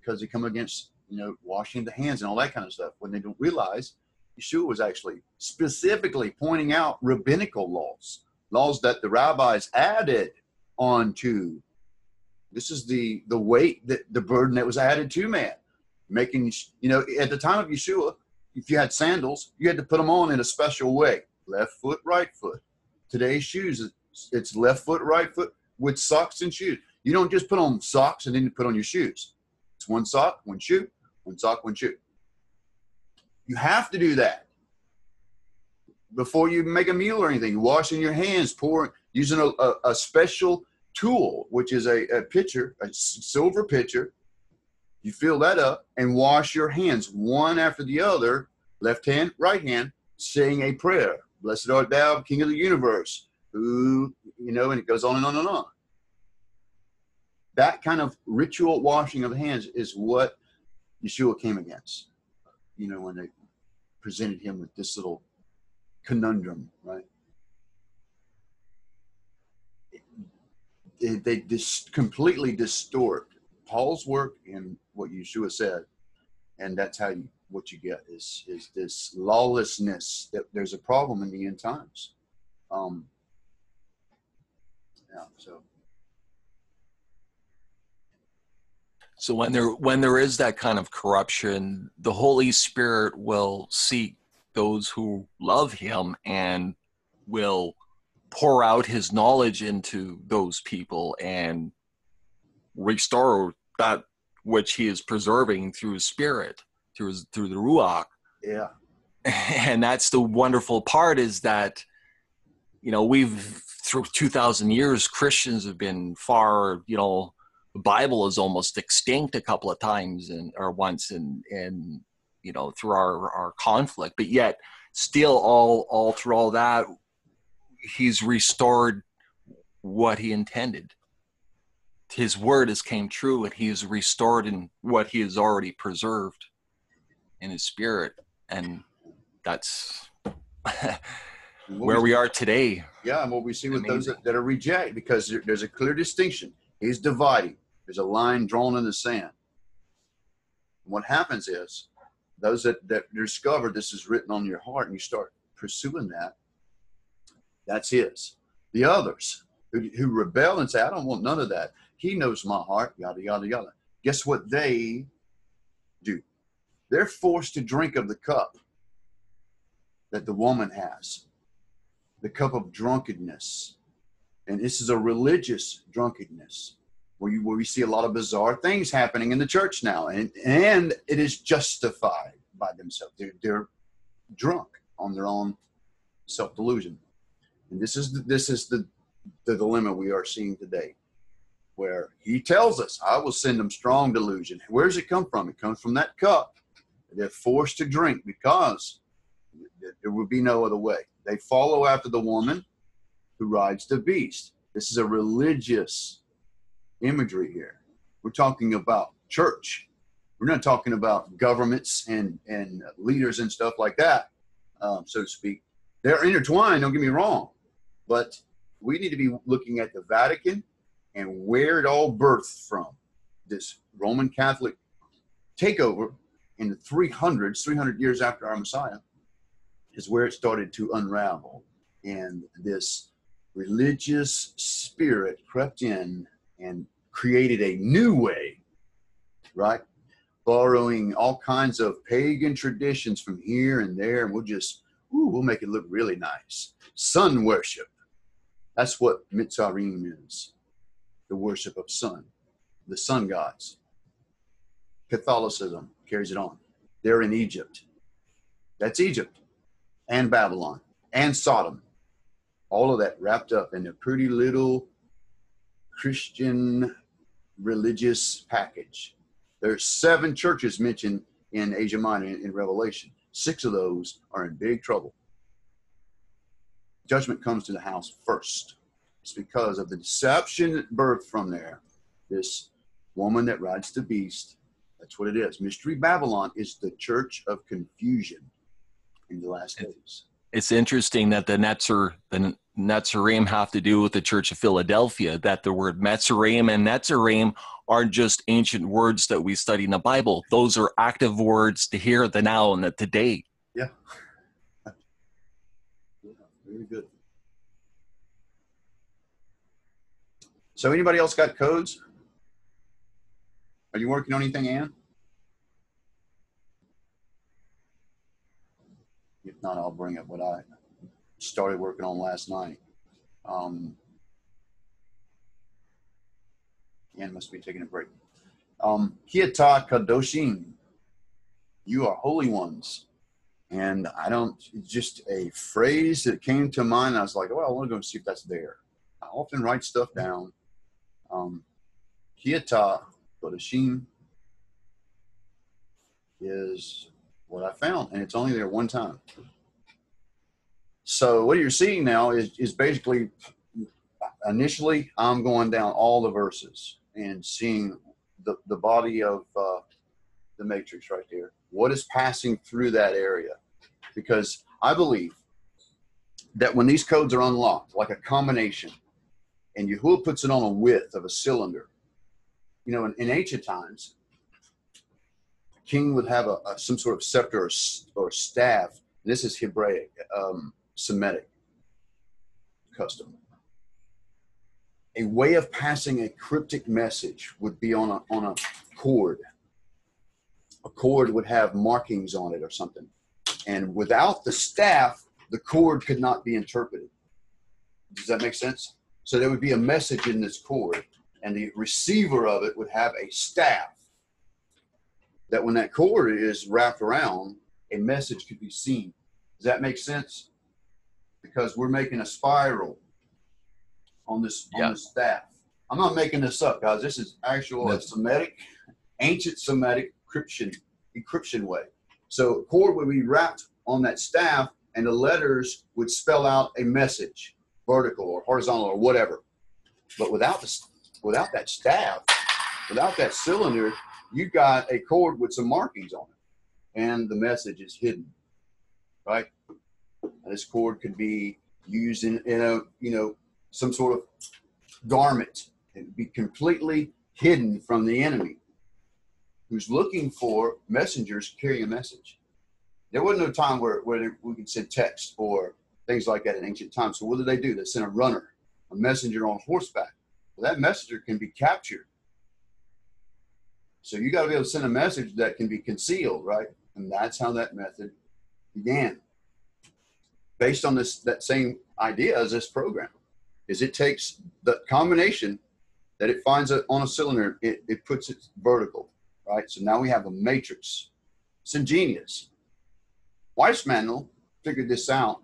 because he come against you know washing the hands and all that kind of stuff. When they don't realize, Yeshua was actually specifically pointing out rabbinical laws, laws that the rabbis added onto. This is the the weight that the burden that was added to man, making you know at the time of Yeshua if you had sandals, you had to put them on in a special way. Left foot, right foot. Today's shoes, it's left foot, right foot with socks and shoes. You don't just put on socks and then you put on your shoes. It's one sock, one shoe, one sock, one shoe. You have to do that before you make a meal or anything. Washing your hands, pouring, using a, a, a special tool, which is a, a pitcher, a silver pitcher, you fill that up and wash your hands one after the other, left hand, right hand, saying a prayer. Blessed art thou, King of the universe, who, you know, and it goes on and on and on. That kind of ritual washing of hands is what Yeshua came against. You know, when they presented him with this little conundrum, right? They, they dis- completely distort Paul's work and what Yeshua said, and that's how you what you get is is this lawlessness. That there's a problem in the end times. Um, yeah. So So when there when there is that kind of corruption, the Holy Spirit will seek those who love Him and will pour out His knowledge into those people and restore that which He is preserving through His Spirit, through His, through the Ruach. yeah, and that's the wonderful part is that you know we've through 2000 years christians have been far you know bible is almost extinct a couple of times and or once and and you know through our our conflict but yet still all all through all that he's restored what he intended. His word has came true and he is restored in what he has already preserved in his spirit. And that's where we are today. Yeah and what we see with Amazing. those that, that, are reject because there, there's a clear distinction. He's dividing there's a line drawn in the sand what happens is those that, that discover this is written on your heart and you start pursuing that that's his the others who, who rebel and say i don't want none of that he knows my heart, yada, yada, yada. Guess what they do? They're forced to drink of the cup that the woman has, the cup of drunkenness. And this is a religious drunkenness where, you, where we see a lot of bizarre things happening in the church now. And, and it is justified by themselves. They're, they're drunk on their own self delusion. And this is, the, this is the, the dilemma we are seeing today where he tells us, I will send them strong delusion. Where does it come from? It comes from that cup. They're forced to drink because there would be no other way. They follow after the woman who rides the beast. This is a religious imagery here. We're talking about church. We're not talking about governments and, and leaders and stuff like that, um, so to speak. They're intertwined, don't get me wrong. But we need to be looking at the Vatican and where it all birthed from. This Roman Catholic takeover in the 300s, 300 years after our Messiah, is where it started to unravel. And this religious spirit crept in and created a new way, right? Borrowing all kinds of pagan traditions from here and there, and we'll just, ooh, we'll make it look really nice. Sun worship. That's what Mitzarim is the worship of sun, the sun gods. Catholicism carries it on. They're in Egypt. That's Egypt and Babylon and Sodom. All of that wrapped up in a pretty little Christian religious package. There's seven churches mentioned in Asia Minor in, in Revelation. Six of those are in big trouble. Judgment comes to the house first. It's because of the deception that birthed from there. This woman that rides the beast. That's what it is. Mystery Babylon is the church of confusion in the last days. It's interesting that the Netzer, the Netzarim have to do with the Church of Philadelphia, that the word Netzarim and Netzarim aren't just ancient words that we study in the Bible. Those are active words to hear the now and the today. Yeah. yeah very good. So anybody else got codes? Are you working on anything, Ann? If not, I'll bring up what I started working on last night. Um, Ann must be taking a break. Um, Kiata Kadoshim, you are holy ones. And I don't, just a phrase that came to mind. I was like, oh, I want to go and see if that's there. I often write stuff down um, Kiata Kodashim is what I found, and it's only there one time. So what you're seeing now is, is basically, initially, I'm going down all the verses and seeing the, the body of uh, the matrix right there. What is passing through that area? Because I believe that when these codes are unlocked, like a combination, and Yahuwah puts it on a width of a cylinder. You know, in, in ancient times, a king would have a, a, some sort of scepter or, or staff. This is Hebraic, um, Semitic custom. A way of passing a cryptic message would be on a, on a cord. A cord would have markings on it or something. And without the staff, the cord could not be interpreted. Does that make sense? So there would be a message in this cord, and the receiver of it would have a staff that when that cord is wrapped around, a message could be seen. Does that make sense? Because we're making a spiral on this on this staff. I'm not making this up, guys. This is actual uh, no. Semitic, ancient Semitic encryption encryption way. So cord would be wrapped on that staff, and the letters would spell out a message, vertical or horizontal or whatever. But without the without that staff, without that cylinder, you got a cord with some markings on it, and the message is hidden, right? And this cord could be used in, in a you know some sort of garment and be completely hidden from the enemy who's looking for messengers carrying a message. There wasn't no time where, where we could send text or things like that in ancient times. So what did they do? They sent a runner, a messenger on horseback. Well, that messenger can be captured. So you got to be able to send a message that can be concealed, right? And that's how that method began. Based on this that same idea as this program, is it takes the combination that it finds it on a cylinder, it, it puts it vertical, right? So now we have a matrix. It's ingenious. Weissman figured this out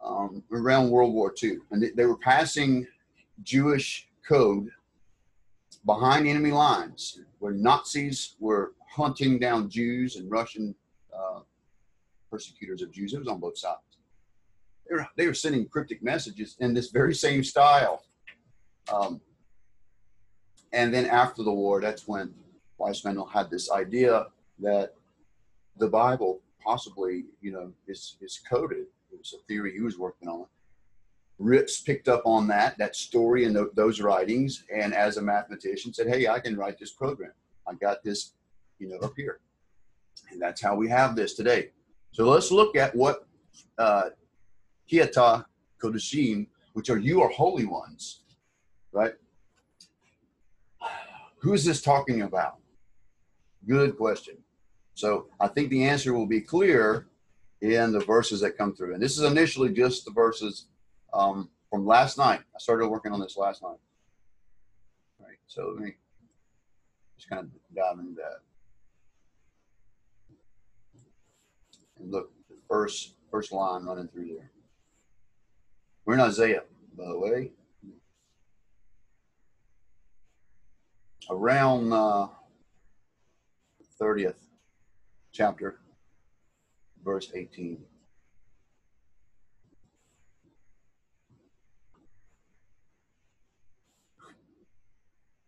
um, around World War II, and they, they were passing Jewish code behind enemy lines where Nazis were hunting down Jews and Russian uh, persecutors of Jews. It was on both sides. They were, they were sending cryptic messages in this very same style. Um, and then after the war, that's when Weissman had this idea that the Bible possibly, you know, is, is coded. It was a theory he was working on. Rips picked up on that, that story and th- those writings, and as a mathematician said, hey, I can write this program. I got this, you know, up here. And that's how we have this today. So let's look at what uh, Kiata Kodashim, which are you are holy ones, right? Who is this talking about? Good question. So I think the answer will be clear in the verses that come through. And this is initially just the verses um, from last night. I started working on this last night. All right. So let me just kind of dive into that. And look, first first line running through there. We're in Isaiah, by the way. Around uh, 30th chapter, verse 18.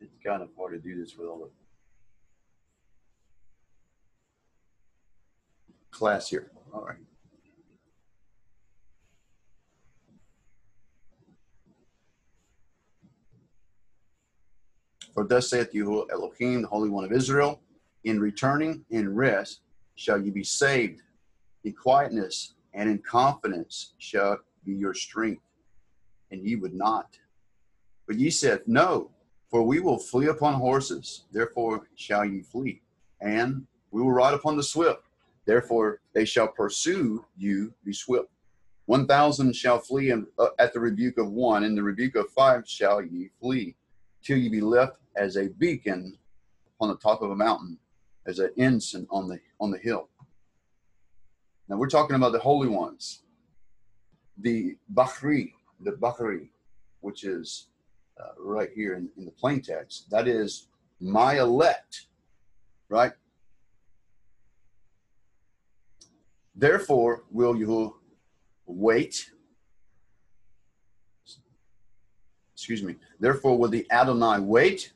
It's kind of hard to do this with all the class here. All right. For thus saith you, Elohim, the Holy One of Israel, in returning in rest shall you be saved. In quietness and in confidence shall be your strength, and ye would not. But ye said, No, for we will flee upon horses, therefore shall ye flee. And we will ride upon the swift, therefore they shall pursue you, be swift. One thousand shall flee uh, at the rebuke of one, and the rebuke of five shall ye flee, till you be left as a beacon on the top of a mountain as an ensign on the on the hill. Now we're talking about the holy ones, the Bachri, the Bachri, which is uh, right here in, in the plain text. That is my elect, right? Therefore, will you wait? Excuse me. Therefore, will the Adonai wait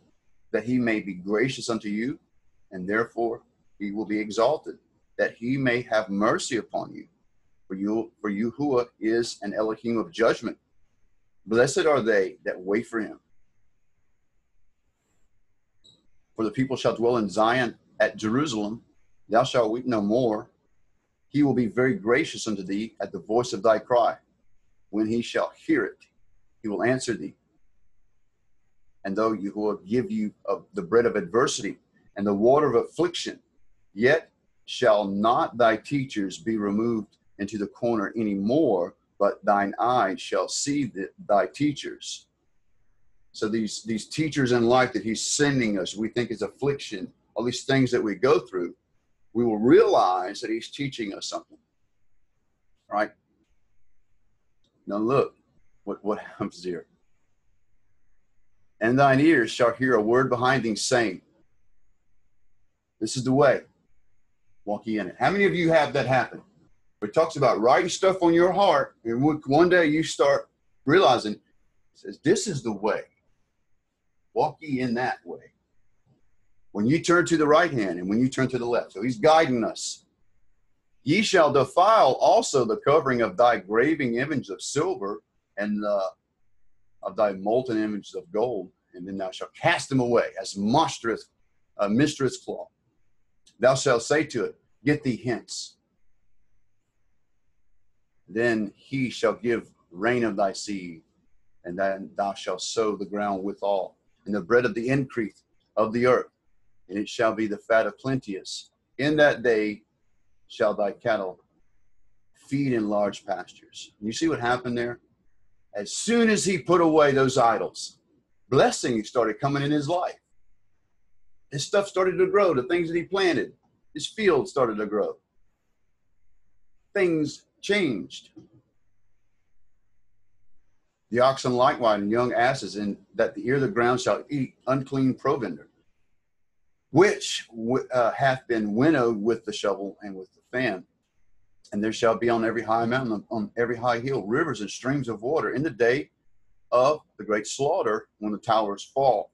that he may be gracious unto you? and therefore he will be exalted, that he may have mercy upon you. For you, for Yahuwah is an Elohim of judgment. Blessed are they that wait for him. For the people shall dwell in Zion at Jerusalem. Thou shalt weep no more. He will be very gracious unto thee at the voice of thy cry. When he shall hear it, he will answer thee. And though will give you of the bread of adversity, and the water of affliction. Yet shall not thy teachers be removed into the corner any more, but thine eyes shall see the, thy teachers. So these these teachers in life that he's sending us, we think is affliction, all these things that we go through, we will realize that he's teaching us something. Right? Now look what, what happens here. And thine ears shall hear a word behind thee saying, this is the way. Walk ye in it. How many of you have that happen? It talks about writing stuff on your heart, and one day you start realizing, says, This is the way. Walk ye in that way. When you turn to the right hand and when you turn to the left. So he's guiding us. Ye shall defile also the covering of thy graving image of silver and the, of thy molten images of gold, and then thou shalt cast them away as monstrous, a mistress claw. Thou shalt say to it, Get thee hence. Then he shall give rain of thy seed, and then thou shalt sow the ground withal, and the bread of the increase of the earth, and it shall be the fat of plenteous. In that day shall thy cattle feed in large pastures. You see what happened there? As soon as he put away those idols, blessing started coming in his life. His stuff started to grow, the things that he planted, his field started to grow. Things changed. The oxen likewise and young asses, and that the ear of the ground shall eat unclean provender, which uh, hath been winnowed with the shovel and with the fan. And there shall be on every high mountain, on every high hill, rivers and streams of water in the day of the great slaughter when the towers fall.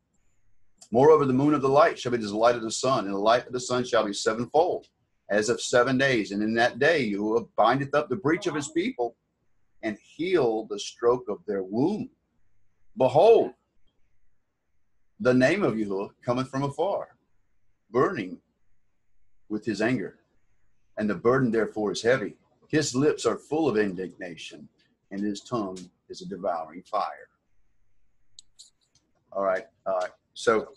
Moreover, the moon of the light shall be as the light of the sun, and the light of the sun shall be sevenfold, as of seven days. And in that day Yahuwah bindeth up the breach of his people and heal the stroke of their wound. Behold, the name of Yahuwah cometh from afar, burning with his anger, and the burden therefore is heavy. His lips are full of indignation, and his tongue is a devouring fire. All right, all right. So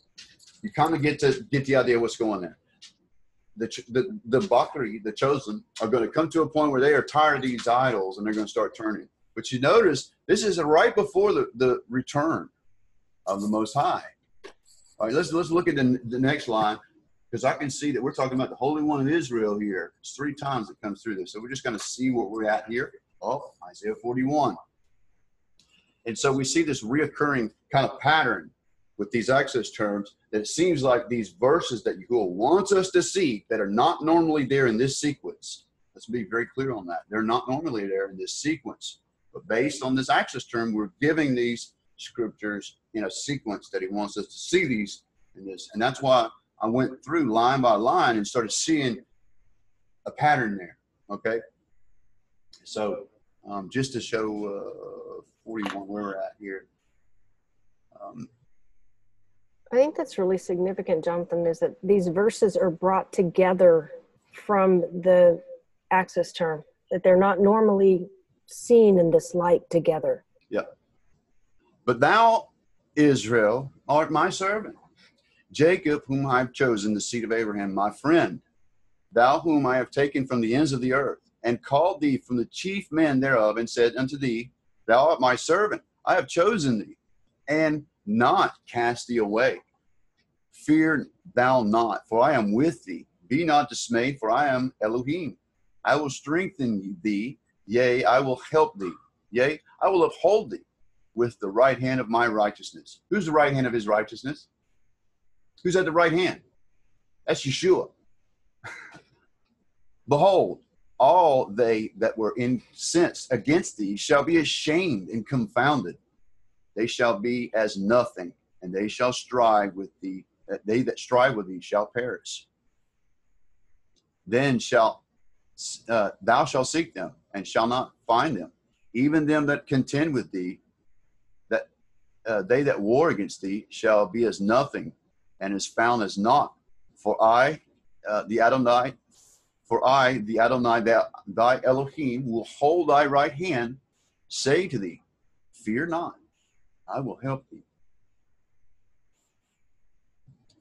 you kind of get to get the idea what's going there. The the the Bakri, the chosen, are going to come to a point where they are tired of these idols and they're going to start turning. But you notice this is right before the, the return of the Most High. All right, let's let's look at the, the next line because I can see that we're talking about the Holy One of Israel here. It's three times it comes through this. So we're just going to see what we're at here. Oh, Isaiah 41. And so we see this reoccurring kind of pattern with these axis terms that it seems like these verses that Yahuwah wants us to see that are not normally there in this sequence. Let's be very clear on that. They're not normally there in this sequence. But based on this axis term, we're giving these scriptures in a sequence that he wants us to see these in this. And that's why I went through line by line and started seeing a pattern there. Okay. So um, just to show uh, 41 where we're at here. Um, I think that's really significant, Jonathan, is that these verses are brought together from the axis term, that they're not normally seen in this light together. Yeah. But thou, Israel, art my servant. Jacob, whom I have chosen, the seed of Abraham, my friend. Thou, whom I have taken from the ends of the earth, and called thee from the chief men thereof, and said unto thee, Thou art my servant. I have chosen thee, and not cast thee away. Fear thou not, for I am with thee. Be not dismayed, for I am Elohim. I will strengthen thee. Yea, I will help thee. Yea, I will uphold thee with the right hand of my righteousness. Who's the right hand of his righteousness? Who's at the right hand? That's Yeshua. Behold, all they that were incensed against thee shall be ashamed and confounded. They shall be as nothing, and they shall strive with thee. They that strive with thee shall perish. Then shall uh, thou shalt seek them and shall not find them. Even them that contend with thee, that uh, they that war against thee shall be as nothing, and as found as naught. For I, uh, the Adonai, for I, the Adonai, that thy Elohim, will hold thy right hand, say to thee, Fear not, I will help thee.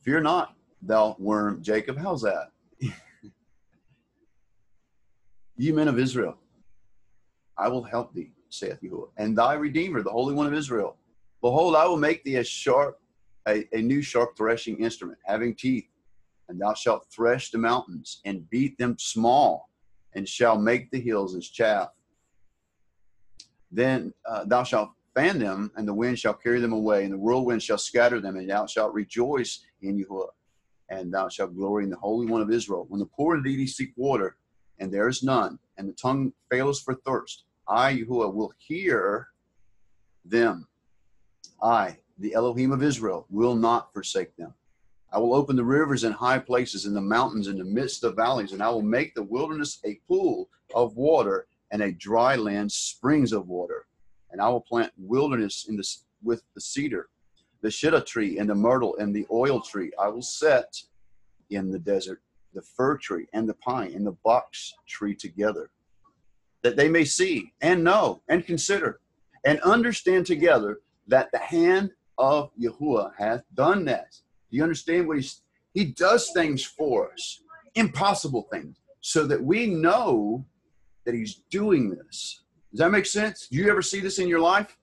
Fear not, thou worm Jacob. How's that? Ye men of Israel, I will help thee, saith Yahuwah, and thy Redeemer, the Holy One of Israel. Behold, I will make thee a sharp, a, a new sharp threshing instrument, having teeth, and thou shalt thresh the mountains and beat them small, and shall make the hills as chaff. Then uh, thou shalt fan them, and the wind shall carry them away, and the whirlwind shall scatter them, and thou shalt rejoice in Yahuwah, and thou shalt glory in the Holy One of Israel. When the poor and needy seek water, and there is none, and the tongue fails for thirst, I, Yahuwah, will hear them. I, the Elohim of Israel, will not forsake them. I will open the rivers in high places, in the mountains, in the midst of valleys, and I will make the wilderness a pool of water and a dry land springs of water. And I will plant wilderness in this with the cedar, the shittim tree, and the myrtle, and the oil tree. I will set in the desert the fir tree and the pine and the box tree together, that they may see and know and consider and understand together that the hand of Yahuwah hath done that. Do you understand what he's he does things for us, impossible things, so that we know that he's doing this. Does that make sense? Do you ever see this in your life?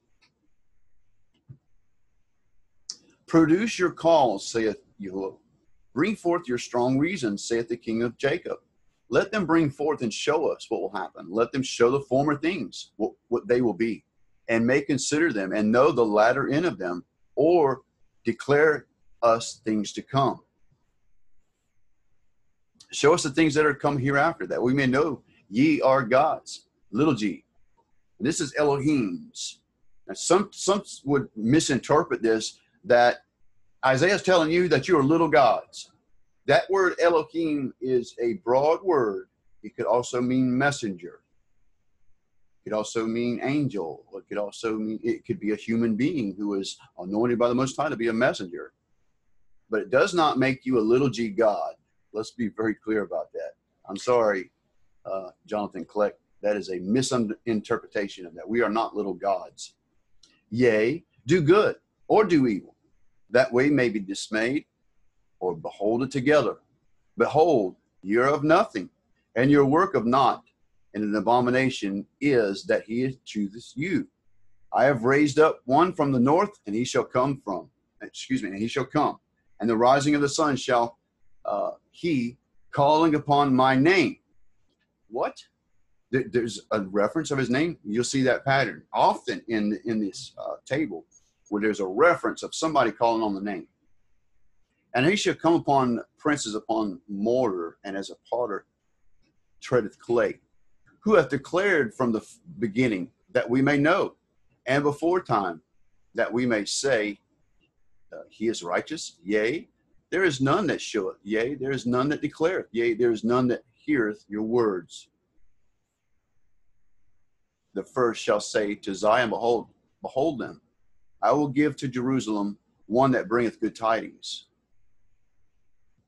Produce your cause, saith Yahuwah. Bring forth your strong reasons, saith the King of Jacob. Let them bring forth and show us what will happen. Let them show the former things, what, what they will be, and may consider them and know the latter end of them, or declare us things to come. Show us the things that are come hereafter, that we may know ye are gods, little g. And this is Elohim's. Now, some some would misinterpret this that Isaiah is telling you that you are little gods. That word Elohim is a broad word. It could also mean messenger. It could also mean angel. It could also mean it could be a human being who is anointed by the Most High to be a messenger. But it does not make you a little g God. Let's be very clear about that. I'm sorry, uh, Jonathan Kleck. That is a misinterpretation of that. We are not little gods. Yea, do good or do evil that we may be dismayed or behold it together. Behold, you're of nothing, and your work of naught, and an abomination is that he chooseth you. I have raised up one from the north, and he shall come from, excuse me, and he shall come. And the rising of the sun shall uh, he calling upon my name. What? There's a reference of his name. You'll see that pattern often in in this uh, table where there's a reference of somebody calling on the name. And he shall come upon princes upon mortar, and as a potter treadeth clay, who hath declared from the beginning that we may know, and before time that we may say, uh, He is righteous, yea, there is none that showeth, yea, there is none that declareth, yea, there is none that heareth your words. The first shall say to Zion, Behold, behold them, I will give to Jerusalem one that bringeth good tidings.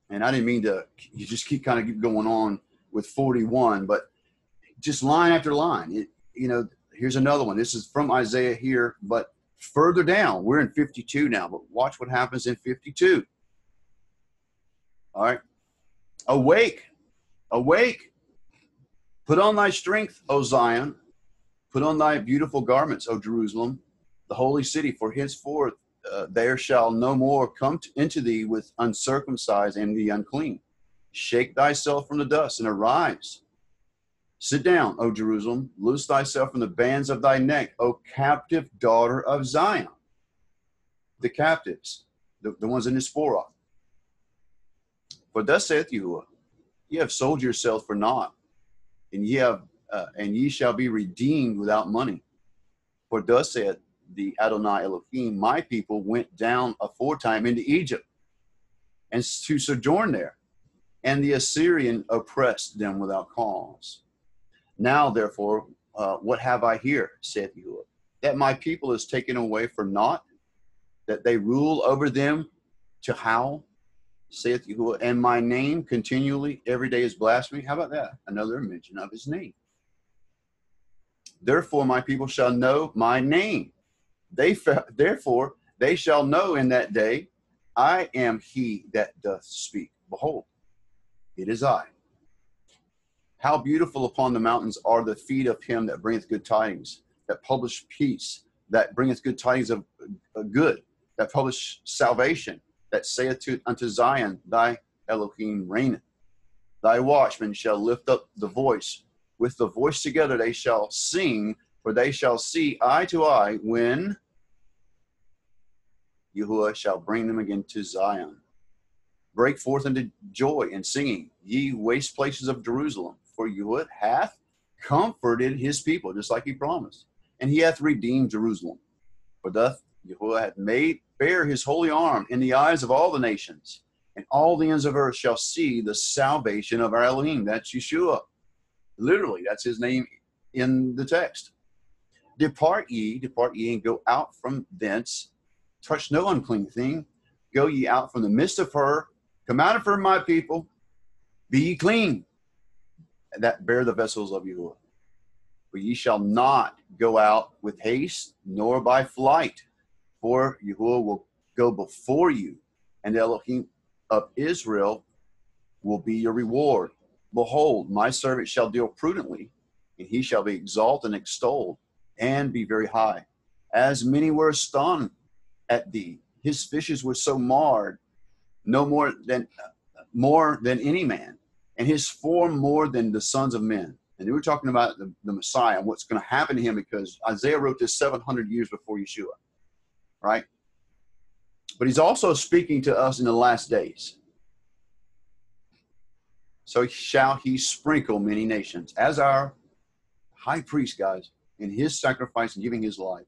And I didn't mean to you just keep kind of keep going on with 41, but just line after line. It, you know, here's another one. This is from Isaiah here, but further down. We're in 52 now, but watch what happens in 52. All right. Awake, awake. Put on thy strength, O Zion. Put on thy beautiful garments, O Jerusalem the holy city, for henceforth uh, there shall no more come to, into thee with uncircumcised and the unclean. Shake thyself from the dust and arise. Sit down, O Jerusalem, loose thyself from the bands of thy neck, O captive daughter of Zion. The captives, the, the ones in Diaspora. For thus saith Yahuwah, ye have sold yourself for naught, and ye have uh, and ye shall be redeemed without money. For thus saith the Adonai Elohim, my people went down aforetime into Egypt and to sojourn there, and the Assyrian oppressed them without cause. Now, therefore, uh, what have I here, saith Yahuwah, that my people is taken away for naught, that they rule over them to howl, saith Yahuwah, and my name continually every day is blasphemy. How about that? Another mention of his name. Therefore, my people shall know my name they therefore they shall know in that day, I am he that doth speak. Behold, it is I. How beautiful upon the mountains are the feet of him that bringeth good tidings, that publish peace, that bringeth good tidings of uh, good, that publish salvation, that saith to, unto Zion, Thy Elohim reigneth. Thy watchmen shall lift up the voice. With the voice together they shall sing, for they shall see eye to eye when Yahuwah shall bring them again to Zion. Break forth into joy and singing, ye waste places of Jerusalem, for Yahuwah hath comforted his people, just like he promised. And he hath redeemed Jerusalem. For doth Yahuwah hath made bare his holy arm in the eyes of all the nations, and all the ends of earth shall see the salvation of our Elohim. That's Yeshua. Literally, that's his name in the text. Depart ye, depart ye, and go out from thence. Touch no unclean thing. Go ye out from the midst of her. Come out of her, my people. Be ye clean. That bear the vessels of Yahuwah. For ye shall not go out with haste, nor by flight. For Yahuwah will go before you, and Elohim of Israel will be your reward. Behold, my servant shall deal prudently, and he shall be exalted and extolled, and be very high. As many were astonished at thee, his fishes were so marred, no more than more than any man, and his form more than the sons of men. And we were talking about the, the Messiah and what's going to happen to him because Isaiah wrote this 700 years before Yeshua, right? But he's also speaking to us in the last days. So shall he sprinkle many nations as our high priest, guys, in his sacrifice and giving his life.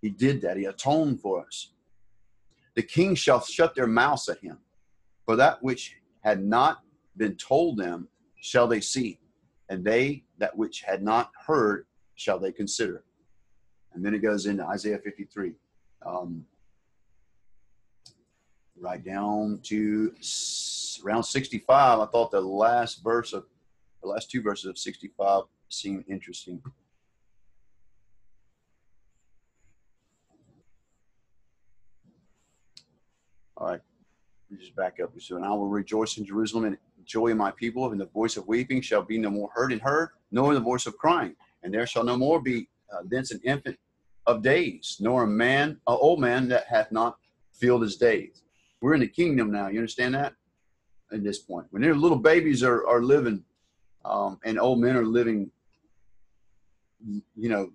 He did that. He atoned for us. The king shall shut their mouths at him, for that which had not been told them shall they see, and they that which had not heard shall they consider. And then it goes into Isaiah 53, um, right down to around 65. I thought the last verse of the last two verses of 65 seemed interesting. All right, just back up. So, and I will rejoice in Jerusalem and joy of my people, and the voice of weeping shall be no more heard in her, nor the voice of crying. And there shall no more be uh, thence an infant of days, nor a man, an old man that hath not filled his days. We're in the kingdom now. You understand that? At this point, when their little babies are are living, um, and old men are living, you know,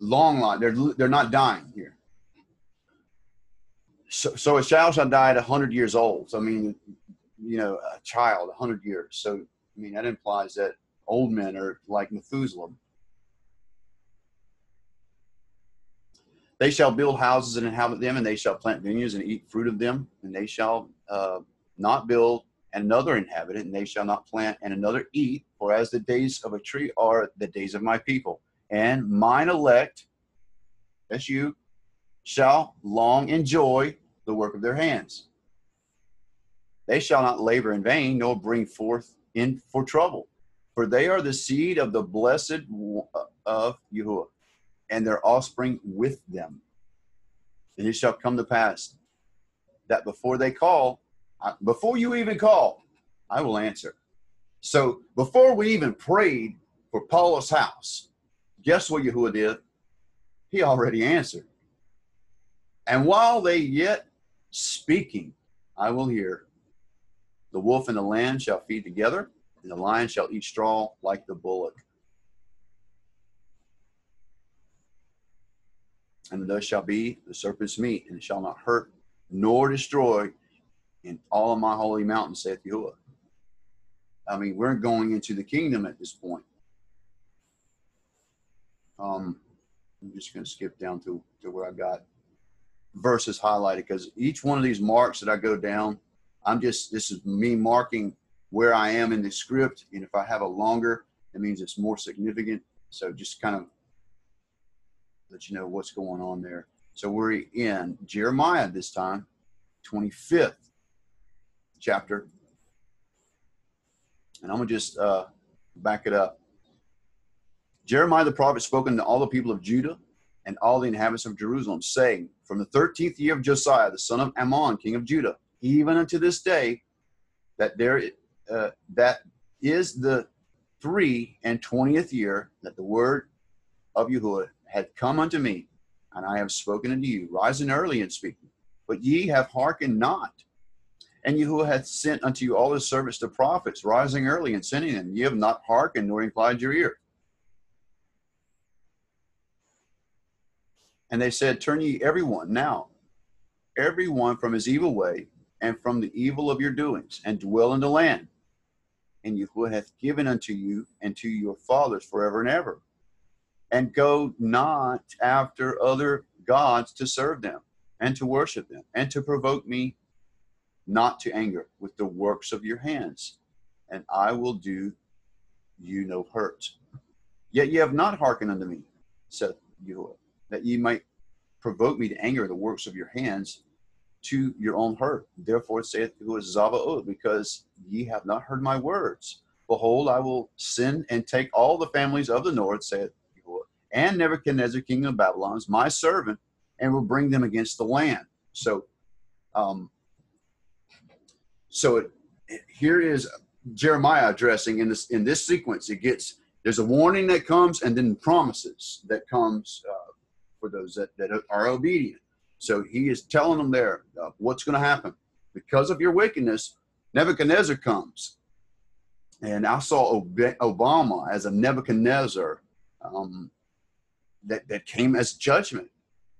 long life. They're they're not dying here. So, so a child shall die at hundred years old. So I mean, you know, a child, 100 years. So, I mean, that implies that old men are like Methuselah. They shall build houses and inhabit them, and they shall plant vineyards and eat fruit of them, and they shall uh, not build and another inhabit it, and they shall not plant and another eat. For as the days of a tree are the days of my people, and mine elect, that's you, shall long enjoy the work of their hands. They shall not labor in vain, nor bring forth in for trouble. For they are the seed of the blessed uh, of Yahuwah, and their offspring with them. And it shall come to pass that before they call, before you even call, I will answer. So before we even prayed for Paul's house, guess what Yahuwah did? He already answered. And while they yet speaking, I will hear the wolf and the lamb shall feed together, and the lion shall eat straw like the bullock. And thus shall be the serpent's meat, and it shall not hurt nor destroy in all of my holy mountains, saith Yahuwah. I mean, we're going into the kingdom at this point. Um, I'm just going to skip down to, to where I got verses highlighted because each one of these marks that I go down I'm just, this is me marking where I am in the script. And if I have a longer, it means it's more significant. So just kind of let you know what's going on there. So we're in Jeremiah this time, 25th chapter. And I'm going to just uh, back it up. Jeremiah the prophet spoken to all the people of Judah and all the inhabitants of Jerusalem, saying, From the 13th year of Josiah, the son of Amon, king of Judah, even unto this day, that there uh, that is the three and twentieth year that the word of Yahuwah had come unto me, and I have spoken unto you, rising early and speaking. But ye have hearkened not. And Yahuwah hath sent unto you all his servants the prophets, rising early and sending them. Ye have not hearkened nor inclined your ear. And they said, Turn ye everyone now, everyone from his evil way, and from the evil of your doings, and dwell in the land. and Yahuwah hath given unto you and to your fathers forever and ever. And go not after other gods to serve them and to worship them and to provoke me not to anger with the works of your hands, and I will do you no hurt. Yet ye have not hearkened unto me, saith Yahuwah, that ye might provoke me to anger the works of your hands to your own hurt. Therefore saith who is Zavaot, because ye have not heard my words. Behold, I will send and take all the families of the north, saith and Nebuchadnezzar, king of Babylon, is my servant, and will bring them against the land. So, um, so it, here is Jeremiah addressing in this in this sequence. It gets there's a warning that comes, and then promises that comes uh, for those that, that are obedient. So he is telling them there uh, what's going to happen because of your wickedness. Nebuchadnezzar comes, and I saw Obama as a Nebuchadnezzar um, that that came as judgment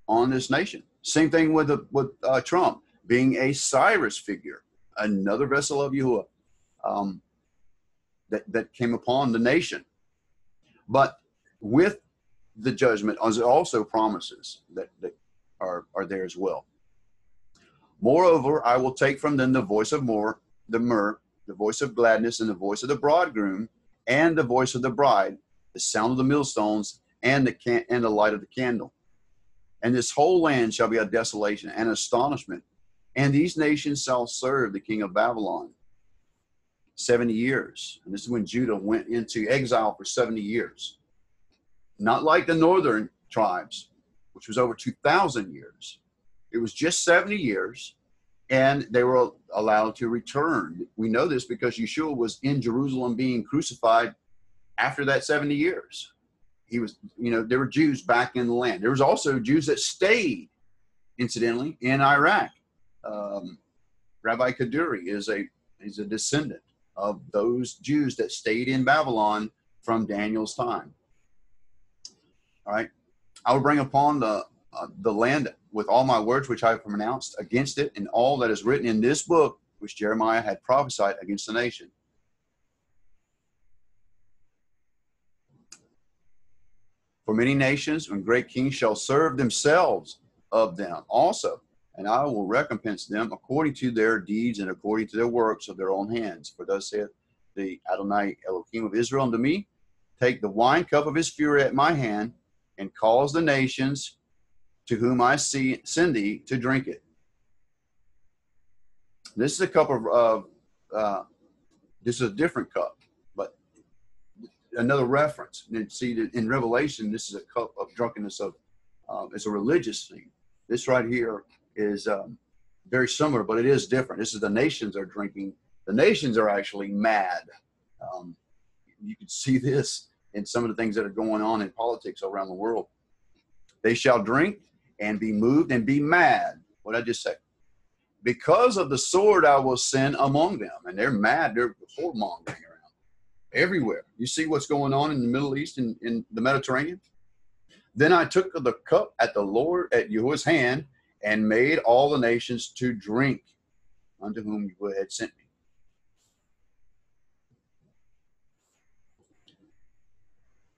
on this nation. Same thing with the, with uh, Trump being a Cyrus figure, another vessel of Yahuwah um, that that came upon the nation. But with the judgment, as also promises that, that are, are there as well. Moreover, I will take from them the voice of more, the myrrh, the voice of gladness, and the voice of the bridegroom, and the voice of the bride, the sound of the millstones, and the can- and the light of the candle. And this whole land shall be a desolation and astonishment. And these nations shall serve the king of Babylon 70 years. And this is when Judah went into exile for 70 years. Not like the northern tribes, which was over 2,000 years. It was just 70 years, and they were allowed to return. We know this because Yeshua was in Jerusalem being crucified after that 70 years. He was, you know, there were Jews back in the land. There was also Jews that stayed, incidentally, in Iraq. Um, Rabbi Kaduri is a is a descendant of those Jews that stayed in Babylon from Daniel's time. All right. I will bring upon the uh, the land with all my words which I have pronounced against it, and all that is written in this book which Jeremiah had prophesied against the nation. For many nations and great kings shall serve themselves of them also, and I will recompense them according to their deeds and according to their works of their own hands. For thus saith the Adonai Elohim of Israel unto me, Take the wine cup of his fury at my hand, and cause the nations to whom I see, send thee to drink it. This is a cup of, uh, uh, this is a different cup, but another reference. And see, in Revelation, this is a cup of drunkenness of, um, it's a religious thing. This right here is um, very similar, but it is different. This is the nations are drinking. The nations are actually mad. Um, you can see this in some of the things that are going on in politics around the world. They shall drink and be moved and be mad. What I just say? Because of the sword I will send among them. And they're mad. They're whoremongering around everywhere. You see what's going on in the Middle East and in the Mediterranean? Then I took the cup at the Lord, at Yahuwah's hand, and made all the nations to drink unto whom Yahuwah had sent me.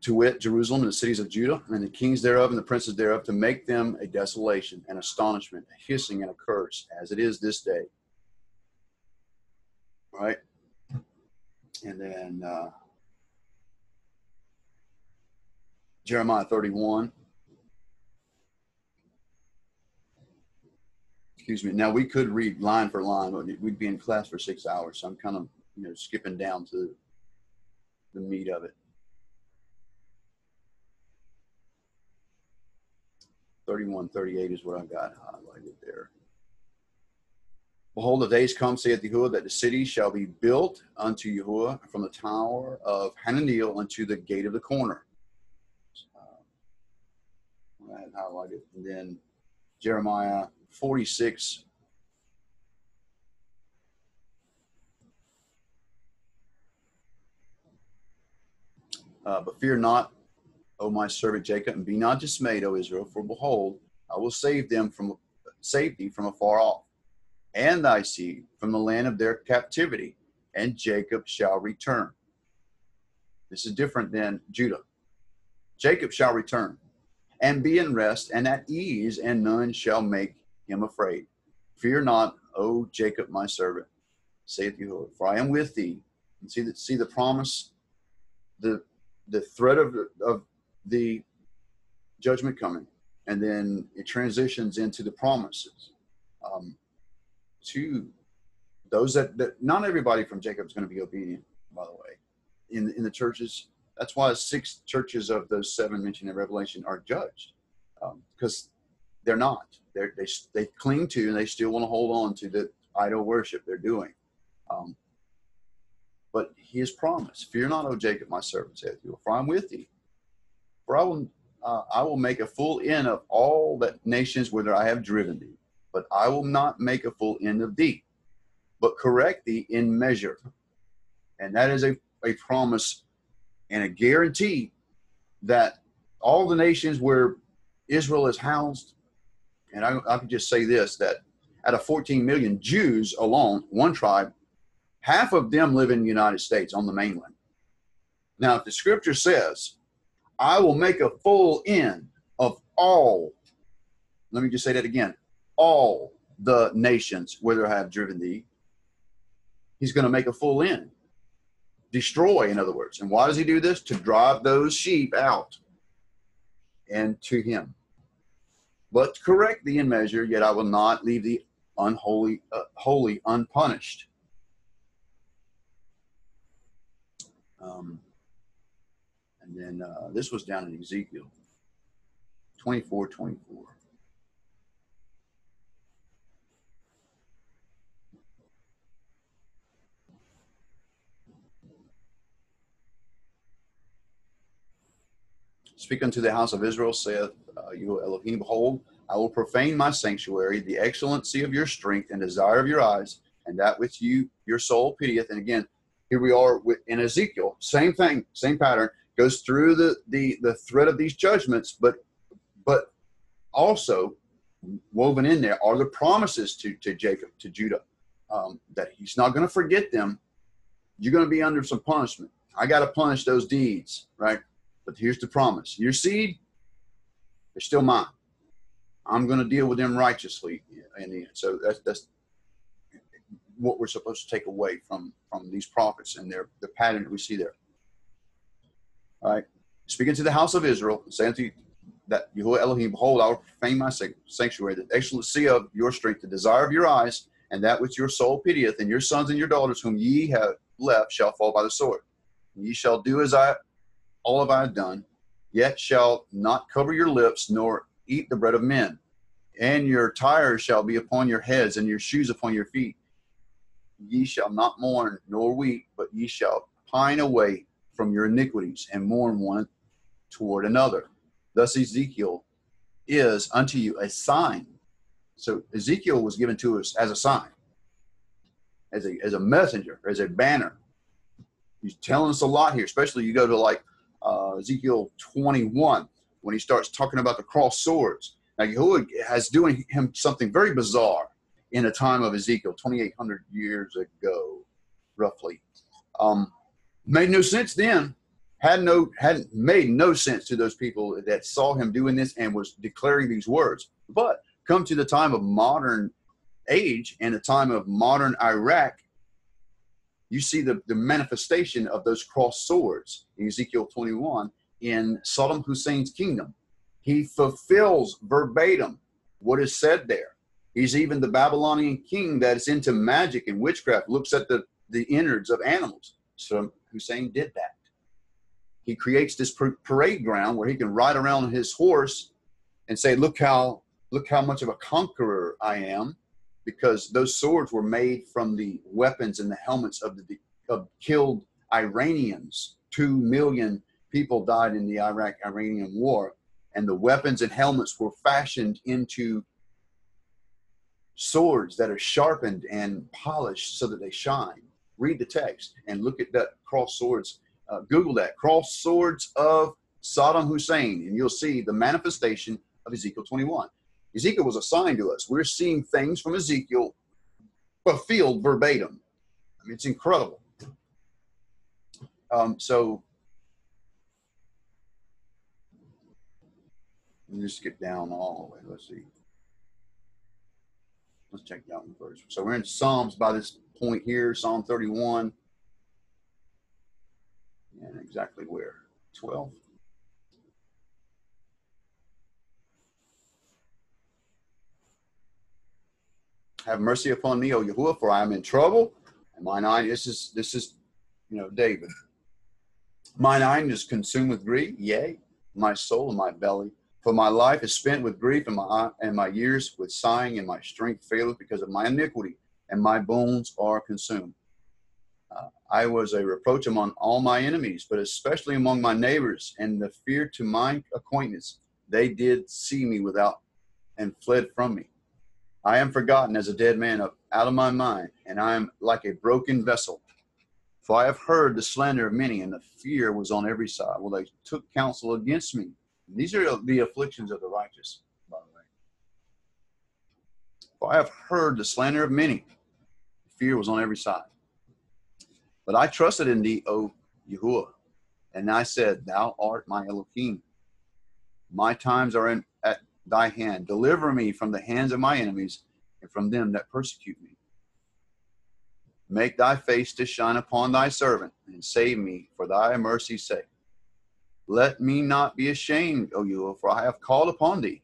To wit, Jerusalem and the cities of Judah, and the kings thereof and the princes thereof, to make them a desolation, an astonishment, a hissing, and a curse, as it is this day. Right? And then uh, Jeremiah 31. Excuse me. Now, we could read line for line, but we'd be in class for six hours, so I'm kind of you know skipping down to the meat of it. 31, 38 is what I've got highlighted there. Behold, the days come, saith Yahuwah, that the city shall be built unto Yahuwah from the tower of Hananeel unto the gate of the corner. Uh, I had highlighted. And then Jeremiah 46. Uh, but fear not, O my servant Jacob, and be not dismayed, O Israel, for behold, I will save them from save thee from afar off, and thy seed from the land of their captivity, and Jacob shall return. This is different than Judah. Jacob shall return and be in rest and at ease, and none shall make him afraid. Fear not, O Jacob, my servant, saith Jehovah, for I am with thee. And see the, see the promise, the the threat of, of the judgment coming, and then it transitions into the promises um, to those that, that not everybody from Jacob is going to be obedient, by the way. In, in the churches, that's why six churches of those seven mentioned in Revelation are judged because um, they're not. They're, they they cling to and they still want to hold on to the idol worship they're doing. Um, but he has promised, "Fear not, O Jacob, my servant," saith you, for I am with thee. For I will uh, I will make a full end of all the nations whither I have driven thee, but I will not make a full end of thee, but correct thee in measure. And that is a, a promise and a guarantee that all the nations where Israel is housed, and I, I could just say this that out of 14 million Jews alone, one tribe, half of them live in the United States on the mainland. Now, if the scripture says, I will make a full end of all, let me just say that again, all the nations whither I have driven thee, he's going to make a full end destroy, in other words. And why does he do this? To drive those sheep out and to him. But correct thee in measure, yet I will not leave thee unholy, uh, holy, unpunished. Um, and then uh, this was down in Ezekiel 24 24. Speak unto the house of Israel, saith uh, you Elohim, behold, I will profane my sanctuary, the excellency of your strength and desire of your eyes, and that which you your soul pitieth. And again, here we are with, in Ezekiel, same thing, same pattern, goes through the the the thread of these judgments, but but also woven in there are the promises to to Jacob, to Judah, um, that he's not going to forget them. You're going to be under some punishment. I got to punish those deeds, right? But here's the promise your seed, they're still mine. I'm going to deal with them righteously in the end. So that's, that's what we're supposed to take away from, from these prophets and their the pattern that we see there. All right. Speaking to the house of Israel, saying to you that Yahuwah Elohim, behold, I will profane my sanctuary, the excellency of your strength, the desire of your eyes, and that which your soul pitieth, and your sons and your daughters, whom ye have left, shall fall by the sword. And ye shall do as I all have I have done, yet shall not cover your lips, nor eat the bread of men. And your tires shall be upon your heads, and your shoes upon your feet. Ye shall not mourn nor weep, but ye shall pine away from your iniquities, and mourn one toward another. Thus Ezekiel is unto you a sign. So Ezekiel was given to us as a sign, as a as a messenger, as a banner. He's telling us a lot here, especially you go to like uh, Ezekiel 21 when he starts talking about the cross swords. Now, Yahuwah has doing him something very bizarre in a time of Ezekiel, 2,800 years ago, roughly. Um, made no sense then. Had no hadn't made no sense to those people that saw him doing this and was declaring these words. But come to the time of modern age and the time of modern Iraq, you see the, the manifestation of those crossed swords in Ezekiel 21 in Saddam Hussein's kingdom. He fulfills verbatim what is said there. He's even the Babylonian king that is into magic and witchcraft, looks at the, the innards of animals. So Hussein did that. He creates this parade ground where he can ride around his horse and say, "Look how look how much of a conqueror I am." because those swords were made from the weapons and the helmets of the of killed Iranians. Two million people died in the Iraq-Iranian war, and the weapons and helmets were fashioned into swords that are sharpened and polished so that they shine. Read the text and look at that cross swords. Uh, Google that cross swords of Saddam Hussein, and you'll see the manifestation of Ezekiel 21. Ezekiel was assigned to us. We're seeing things from Ezekiel fulfilled verbatim. I mean, it's incredible. Um, so let me just get down all the way. Let's see. Let's check down the verse. So we're in Psalms by this point here, Psalm 31. And exactly where? 12. Have mercy upon me, O Yahuwah, for I am in trouble. And mine eye, this is this is you know David. Mine eye is consumed with grief, yea, my soul and my belly. For my life is spent with grief, and my and my years with sighing, and my strength faileth because of my iniquity, and my bones are consumed. Uh, I was a reproach among all my enemies, but especially among my neighbors, and the fear to my acquaintance. They did see me without and fled from me. I am forgotten as a dead man out of my mind, and I am like a broken vessel. For I have heard the slander of many, and the fear was on every side. Well, they took counsel against me. These are the afflictions of the righteous, by the way. For I have heard the slander of many. Fear was on every side. But I trusted in thee, O Yahuwah, and I said, Thou art my Elohim. My times are in, at thy hand. Deliver me from the hands of my enemies and from them that persecute me. Make thy face to shine upon thy servant and save me for thy mercy's sake. Let me not be ashamed, O you, for I have called upon thee.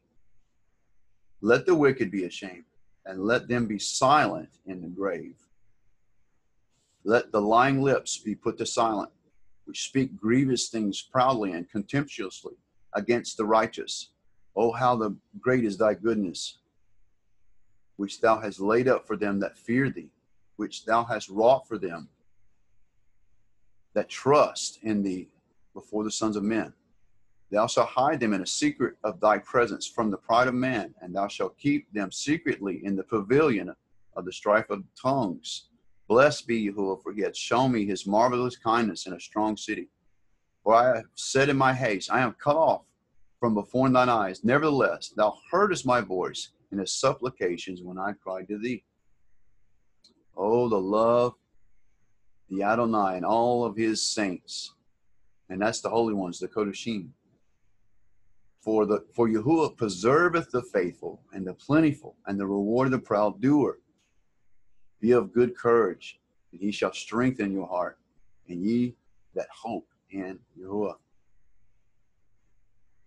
Let the wicked be ashamed, and let them be silent in the grave. Let the lying lips be put to silent, which speak grievous things proudly and contemptuously against the righteous. Oh, how the great is thy goodness, which thou hast laid up for them that fear thee, which thou hast wrought for them that trust in thee before the sons of men. Thou shalt hide them in a secret of thy presence from the pride of man, and thou shalt keep them secretly in the pavilion of the strife of tongues. Blessed be Yahuwah, for he hath shown me his marvelous kindness in a strong city. For I have said in my haste, I am cut off from before thine eyes. Nevertheless, thou heardest my voice in his supplications when I cried to thee. Oh, the love, the Adonai, and all of his saints. And that's the holy ones, the Kodashim. For the for Yahuwah preserveth the faithful and the plentiful, and the reward of the proud doer. Be of good courage, and he shall strengthen your heart, and ye that hope in Yahuwah.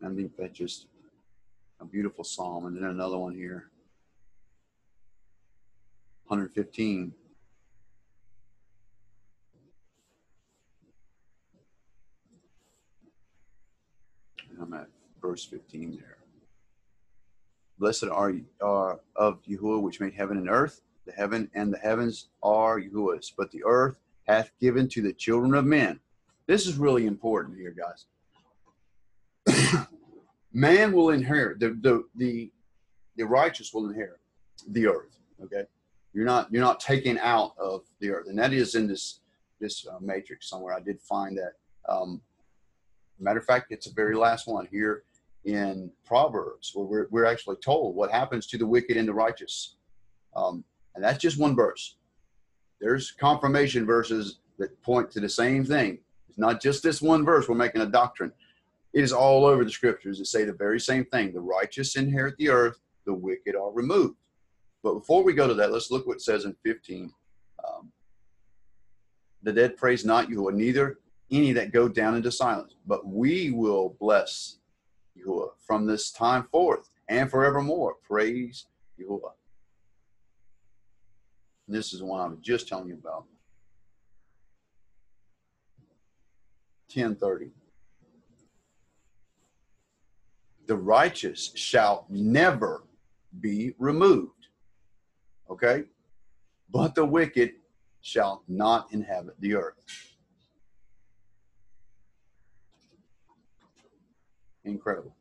I think that's just a beautiful psalm. And then another one here 115. I'm at verse 15 there. Blessed are you uh, of Yahuwah, which made heaven and earth. The heaven and the heavens are Yahuwah's, but the earth hath given to the children of men. This is really important here, guys man will inherit the, the the the righteous will inherit the earth okay you're not you're not taken out of the earth and that is in this this uh, matrix somewhere i did find that um matter of fact it's the very last one here in proverbs where we're, we're actually told what happens to the wicked and the righteous um, and that's just one verse there's confirmation verses that point to the same thing it's not just this one verse we're making a doctrine it is all over the scriptures that say the very same thing. The righteous inherit the earth, the wicked are removed. But before we go to that, let's look what it says in 15. Um, the dead praise not Yahuwah, neither any that go down into silence, but we will bless Yahuwah from this time forth and forevermore. Praise Yahuwah. This is the one I was just telling you about. 1030 the righteous shall never be removed. Okay? But the wicked shall not inhabit the earth. Incredible.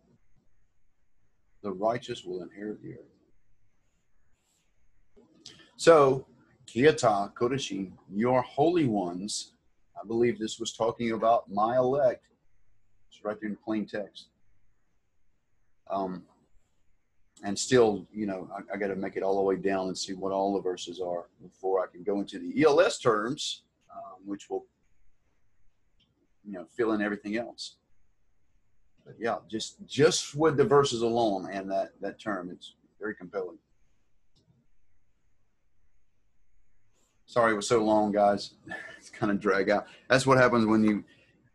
The righteous will inherit the earth. So, Kiata Kodashim, your holy ones, I believe this was talking about my elect. It's right there in plain text um, and still, you know, I, I got to make it all the way down and see what all the verses are before I can go into the ELS terms, um, which will you know fill in everything else. But yeah, just just with the verses alone and that that term, it's very compelling. Sorry it was so long, guys. It's kind of drag out. That's what happens when you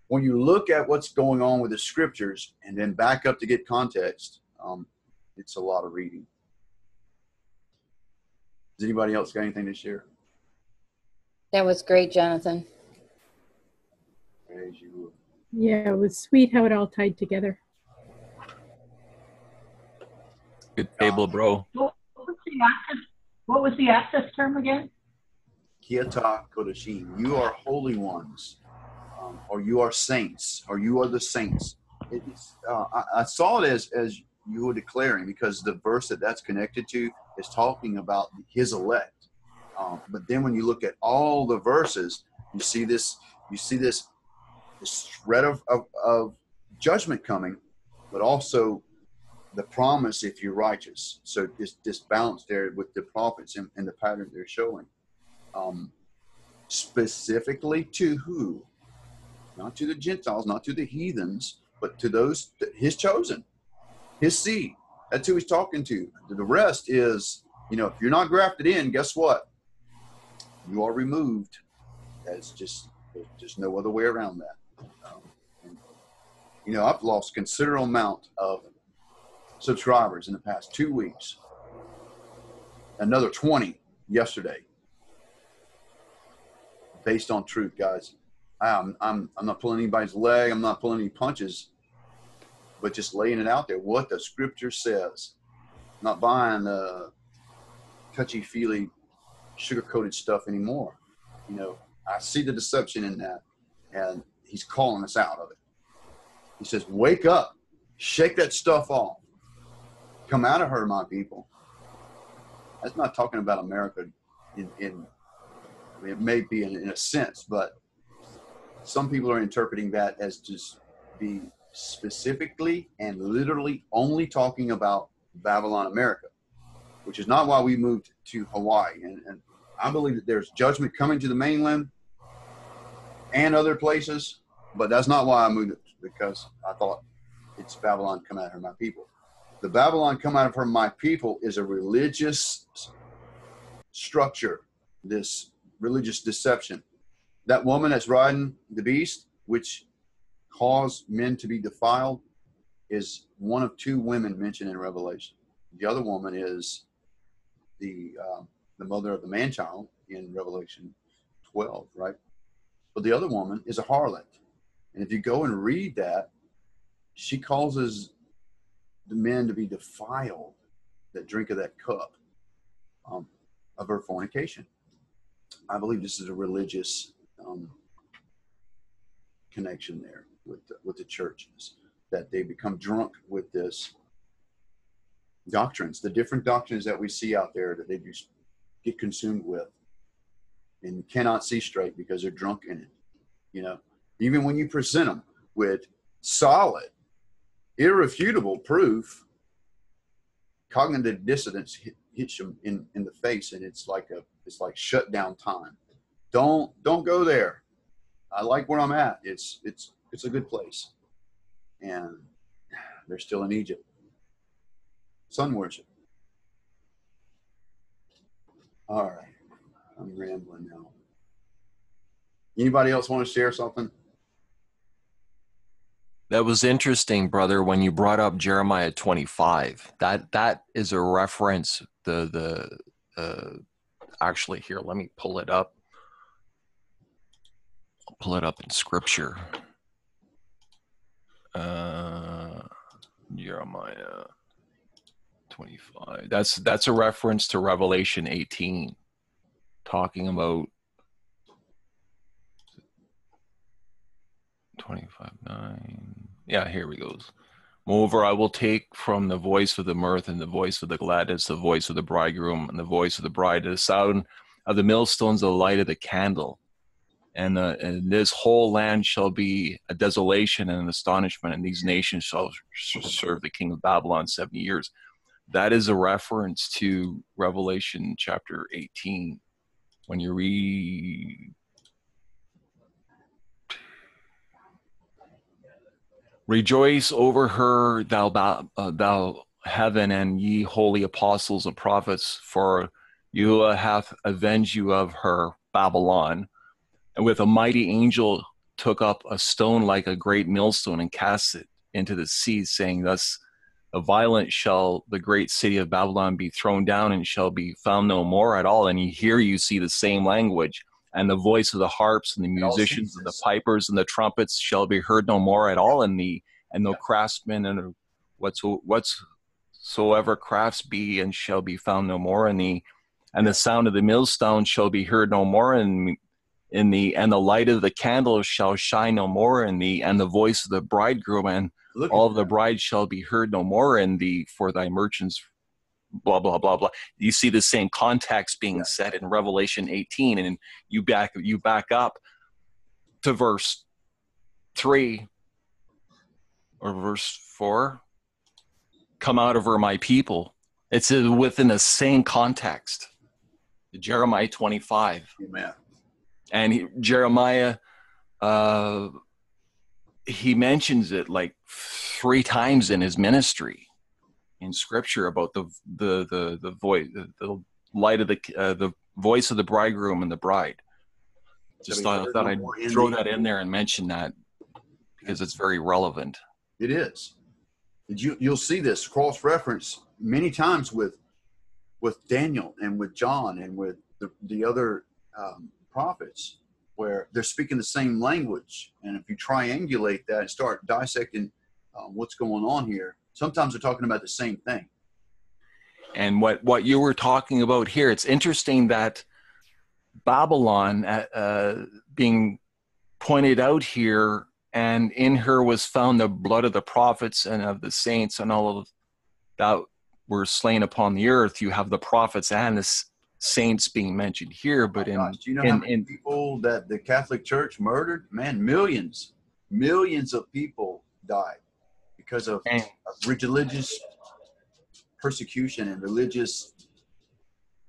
when you look at what's going on with the scriptures and then back up to get context. Um, it's a lot of reading. Does anybody else got anything to share? That was great, Jonathan. As you Yeah, it was sweet how it all tied together. Good table, bro. What was the axis, what was the axis term again? Kiata Kodashim. You are holy ones, um, or you are saints, or you are the saints. It's, uh, I, I saw it as, as you were declaring because the verse that that's connected to is talking about his elect. Um, but then when you look at all the verses, you see this, you see this, this threat of, of, of judgment coming, but also the promise if you're righteous. So this, this balance there with the prophets and, and the pattern they're showing um, specifically to who? Not to the Gentiles, not to the heathens, but to those that his chosen, his seed. That's who he's talking to. The rest is, you know, if you're not grafted in, guess what? You are removed. That's just there's no other way around that. You know, I've lost considerable amount of subscribers in the past two weeks. Another 20 yesterday based on truth, guys. I'm, I'm, I'm not pulling anybody's leg. I'm not pulling any punches, but just laying it out there. What the scripture says. Not buying the touchy feely, sugar coated stuff anymore. You know, I see the deception in that, and he's calling us out of it. He says, Wake up, shake that stuff off, come out of her, my people. That's not talking about America in, in it may be in, in a sense, but some people are interpreting that as just be specifically and literally only talking about Babylon, America, which is not why we moved to Hawaii. And, and I believe that there's judgment coming to the mainland and other places, but that's not why I moved because I thought it's Babylon come out of her, my people. The Babylon come out of her, my people is a religious structure, this religious deception. That woman that's riding the beast, which caused men to be defiled, is one of two women mentioned in Revelation. The other woman is the uh, the mother of the man child in Revelation 12, right? But the other woman is a harlot. And if you go and read that, she causes the men to be defiled that drink of that cup um, of her fornication. I believe this is a religious um, connection there with the, with the churches that they become drunk with this doctrines, the different doctrines that we see out there that they just get consumed with and cannot see straight because they're drunk in it. You know, even when you present them with solid, irrefutable proof, cognitive dissonance hits them in, in the face and it's like a it's like shut down time. Don't don't go there. I like where I'm at. It's it's it's a good place. And they're still in Egypt. Sun worship. All right. I'm rambling now. Anybody else want to share something? That was interesting, brother, when you brought up Jeremiah 25. That that is a reference the the uh, actually here let me pull it up. I'll pull it up in scripture. Uh, jeremiah 25 that's that's a reference to revelation 18 talking about 25 9 yeah here we goes Moreover, I will take from the voice of the mirth and the voice of the gladness, the voice of the bridegroom and the voice of the bride, the sound of the millstones, the light of the candle. And, uh, and this whole land shall be a desolation and an astonishment, and these nations shall serve the king of Babylon 70 years. That is a reference to Revelation chapter 18. When you read Rejoice over her, thou, uh, thou heaven, and ye holy apostles and prophets, for Yahuwah hath avenged you of her, Babylon. And with a mighty angel took up a stone like a great millstone and cast it into the sea, saying, Thus a violent shall the great city of Babylon be thrown down and shall be found no more at all. And here you see the same language and the voice of the harps and the musicians and the pipers and the trumpets shall be heard no more at all in thee, and no craftsmen and what's whatsoever crafts be and shall be found no more in thee, and the sound of the millstone shall be heard no more and in thee, and the light of the candle shall shine no more in thee, and the voice of the bridegroom and Look all of the bride shall be heard no more in thee, for thy merchants blah blah blah blah. You see the same context being yeah. said in revelation 18 and you back you back up to verse 3 or verse 4 come out of her my people. It's within the same context jeremiah 25 amen. And he, jeremiah uh he mentions it like three times in his ministry in scripture about the the the the voice the, the light of the uh, the voice of the bridegroom and the bride. Just thought, I thought I'd throw that in there and mention that because it's very relevant. It is. You you'll see this cross reference many times with with Daniel and with John and with the the other um, prophets where they're speaking the same language. And if you triangulate that and start dissecting uh, what's going on here, sometimes they're talking about the same thing. And what, what you were talking about here, it's interesting that Babylon uh, uh, being pointed out here, and in her was found the blood of the prophets and of the saints and all of that were slain upon the earth. You have the prophets and the saints being mentioned here, but in, gosh, you know in, in, people that the Catholic Church murdered? Man, millions, millions of people died because of, of religious persecution and religious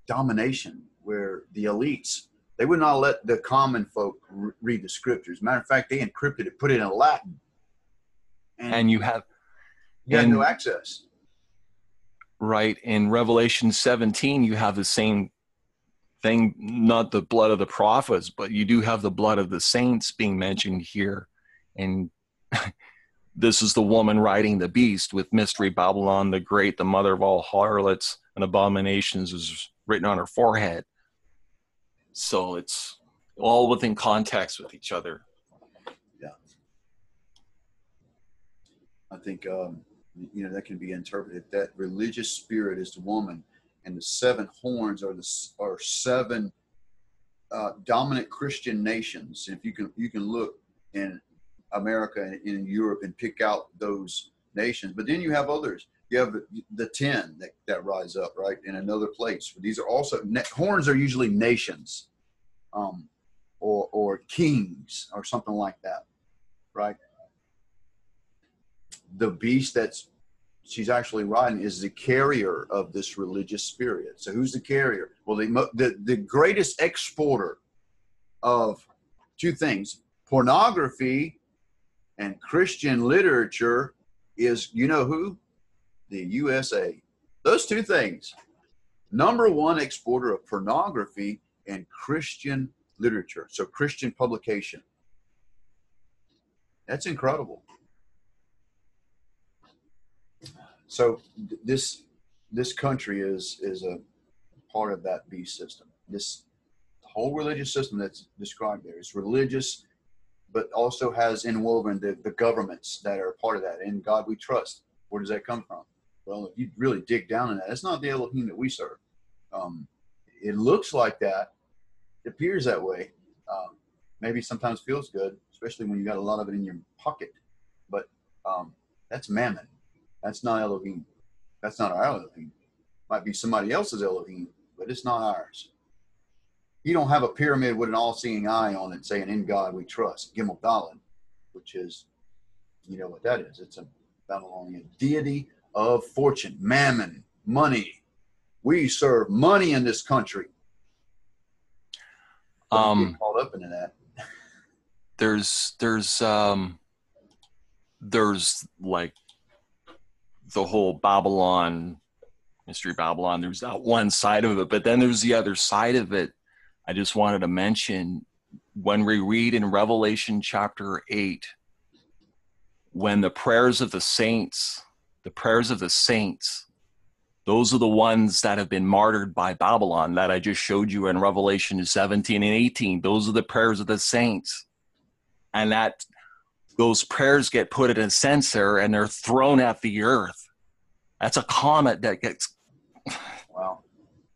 domination where the elites they would not let the common folk re- read the scriptures. Matter of fact they encrypted it put it in latin. And, and you have you had no access. Right in revelation 17 you have the same thing not the blood of the prophets but you do have the blood of the saints being mentioned here and this is the woman riding the beast with mystery babylon the great the mother of all harlots and abominations is written on her forehead. So it's all within context with each other. Yeah. I think um, you know that can be interpreted that religious spirit is the woman and the seven horns are the are seven uh, dominant christian nations. If you can you can look in America and in Europe and pick out those nations. But then you have others. You have the 10 that, that rise up, right, in another place. These are also, horns are usually nations um, or, or kings or something like that, right? The beast that's she's actually riding is the carrier of this religious spirit. So who's the carrier? Well, the, the, the greatest exporter of two things, pornography and Christian literature is, you know who? The USA. Those two things. Number one exporter of pornography and Christian literature. So Christian publication. That's incredible. So this this country is is a part of that beast system. This whole religious system that's described there is religious but also has inwoven the, the governments that are part of that. In God we trust. Where does that come from? Well, if you really dig down in that, it's not the Elohim that we serve. Um, it looks like that. It appears that way. Um, maybe sometimes feels good, especially when you got a lot of it in your pocket. But um, that's mammon. That's not Elohim. That's not our Elohim. Might be somebody else's Elohim, but it's not ours you don't have a pyramid with an all-seeing eye on it saying "In God We Trust," Gimel Dalet, which is, you know what that is? It's a Babylonian deity of fortune, mammon, money. We serve money in this country. Um, caught up into that. There's there's um, there's like the whole Babylon, Mystery Babylon. There's that one side of it, but then there's the other side of it. I just wanted to mention when we read in Revelation chapter 8, when the prayers of the saints, the prayers of the saints, those are the ones that have been martyred by Babylon that I just showed you in Revelation 17 and 18. Those are the prayers of the saints. And that those prayers get put in a censer and they're thrown at the earth. That's a comet that gets.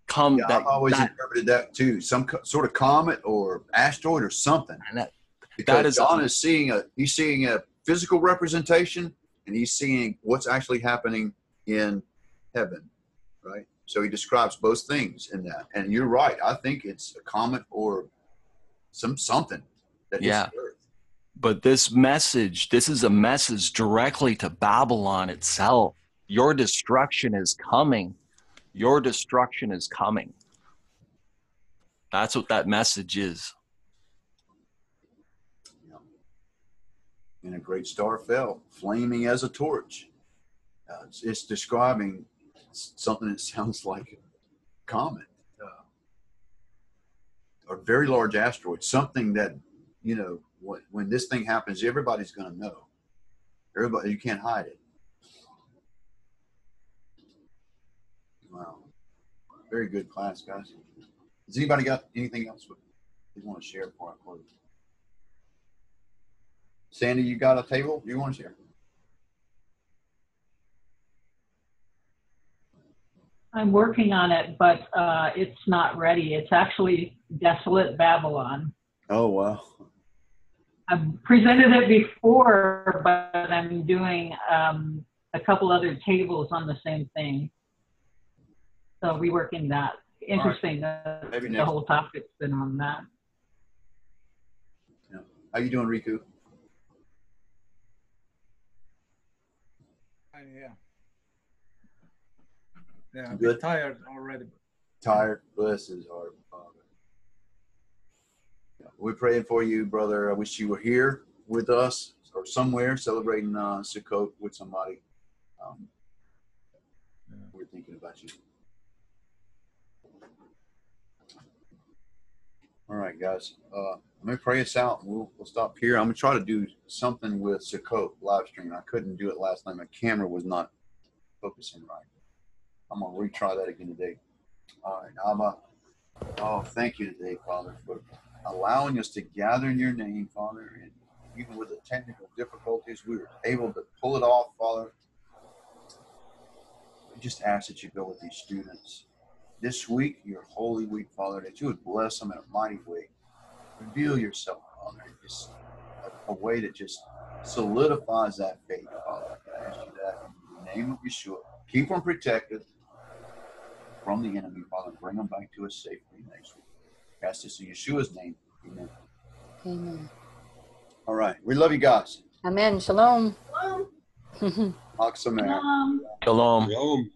Come Yeah, that, I've always that, interpreted that too. Some co- sort of comet or asteroid or something. and that- Because is- John is seeing a he's seeing a physical representation and he's seeing what's actually happening in heaven, right? So he describes both things in that. And you're right. I think it's a comet or some something that Yeah. but this message, this is a message directly to Babylon itself. Your destruction is coming. Your destruction is coming. That's what that message is. And a great star fell, flaming as a torch. Uh, it's, it's describing something that sounds like a comet uh, or very large asteroid, something that, you know, when, when this thing happens, everybody's going to know. Everybody, you can't hide it. Wow. Very good class, guys. Has anybody got anything else they want to share before I close? Sandy, you got a table you want to share? I'm working on it, but uh, it's not ready. It's actually Desolate Babylon. Oh wow. I've presented it before, but I'm doing um, a couple other tables on the same thing. So reworking that. Interesting. that Maybe the next- whole topic's been on that. Yeah. How you doing, Riku? I- Yeah. Yeah, I'm Good. tired already. Tired. Bless his heart, Father. Yeah, We're praying for you, brother. I wish you were here with us or somewhere celebrating uh, Sukkot with somebody. Um, Yeah. We're thinking about you. All right, guys. Uh, gonna pray us out. We'll, we'll stop here. I'm gonna try to do something with Sukkot live stream. I couldn't do it last night. My camera was not focusing right. I'm gonna retry that again today. All right, Abba. Oh, thank you today, Father, for allowing us to gather in your name, Father. And even with the technical difficulties, we were able to pull it off, Father. We just ask that you go with these students this week, your holy week, Father, that you would bless them in a mighty way. Reveal yourself, Father, in just a, a way that just solidifies that faith, Father. I ask you that in the name of Yeshua. Keep them protected from the enemy, Father. Bring them back to us safely next week. Ask this in Yeshua's name. Amen. Amen. All right. We love you guys. Amen. Shalom. Aksamer. Um, Shalom. Shalom.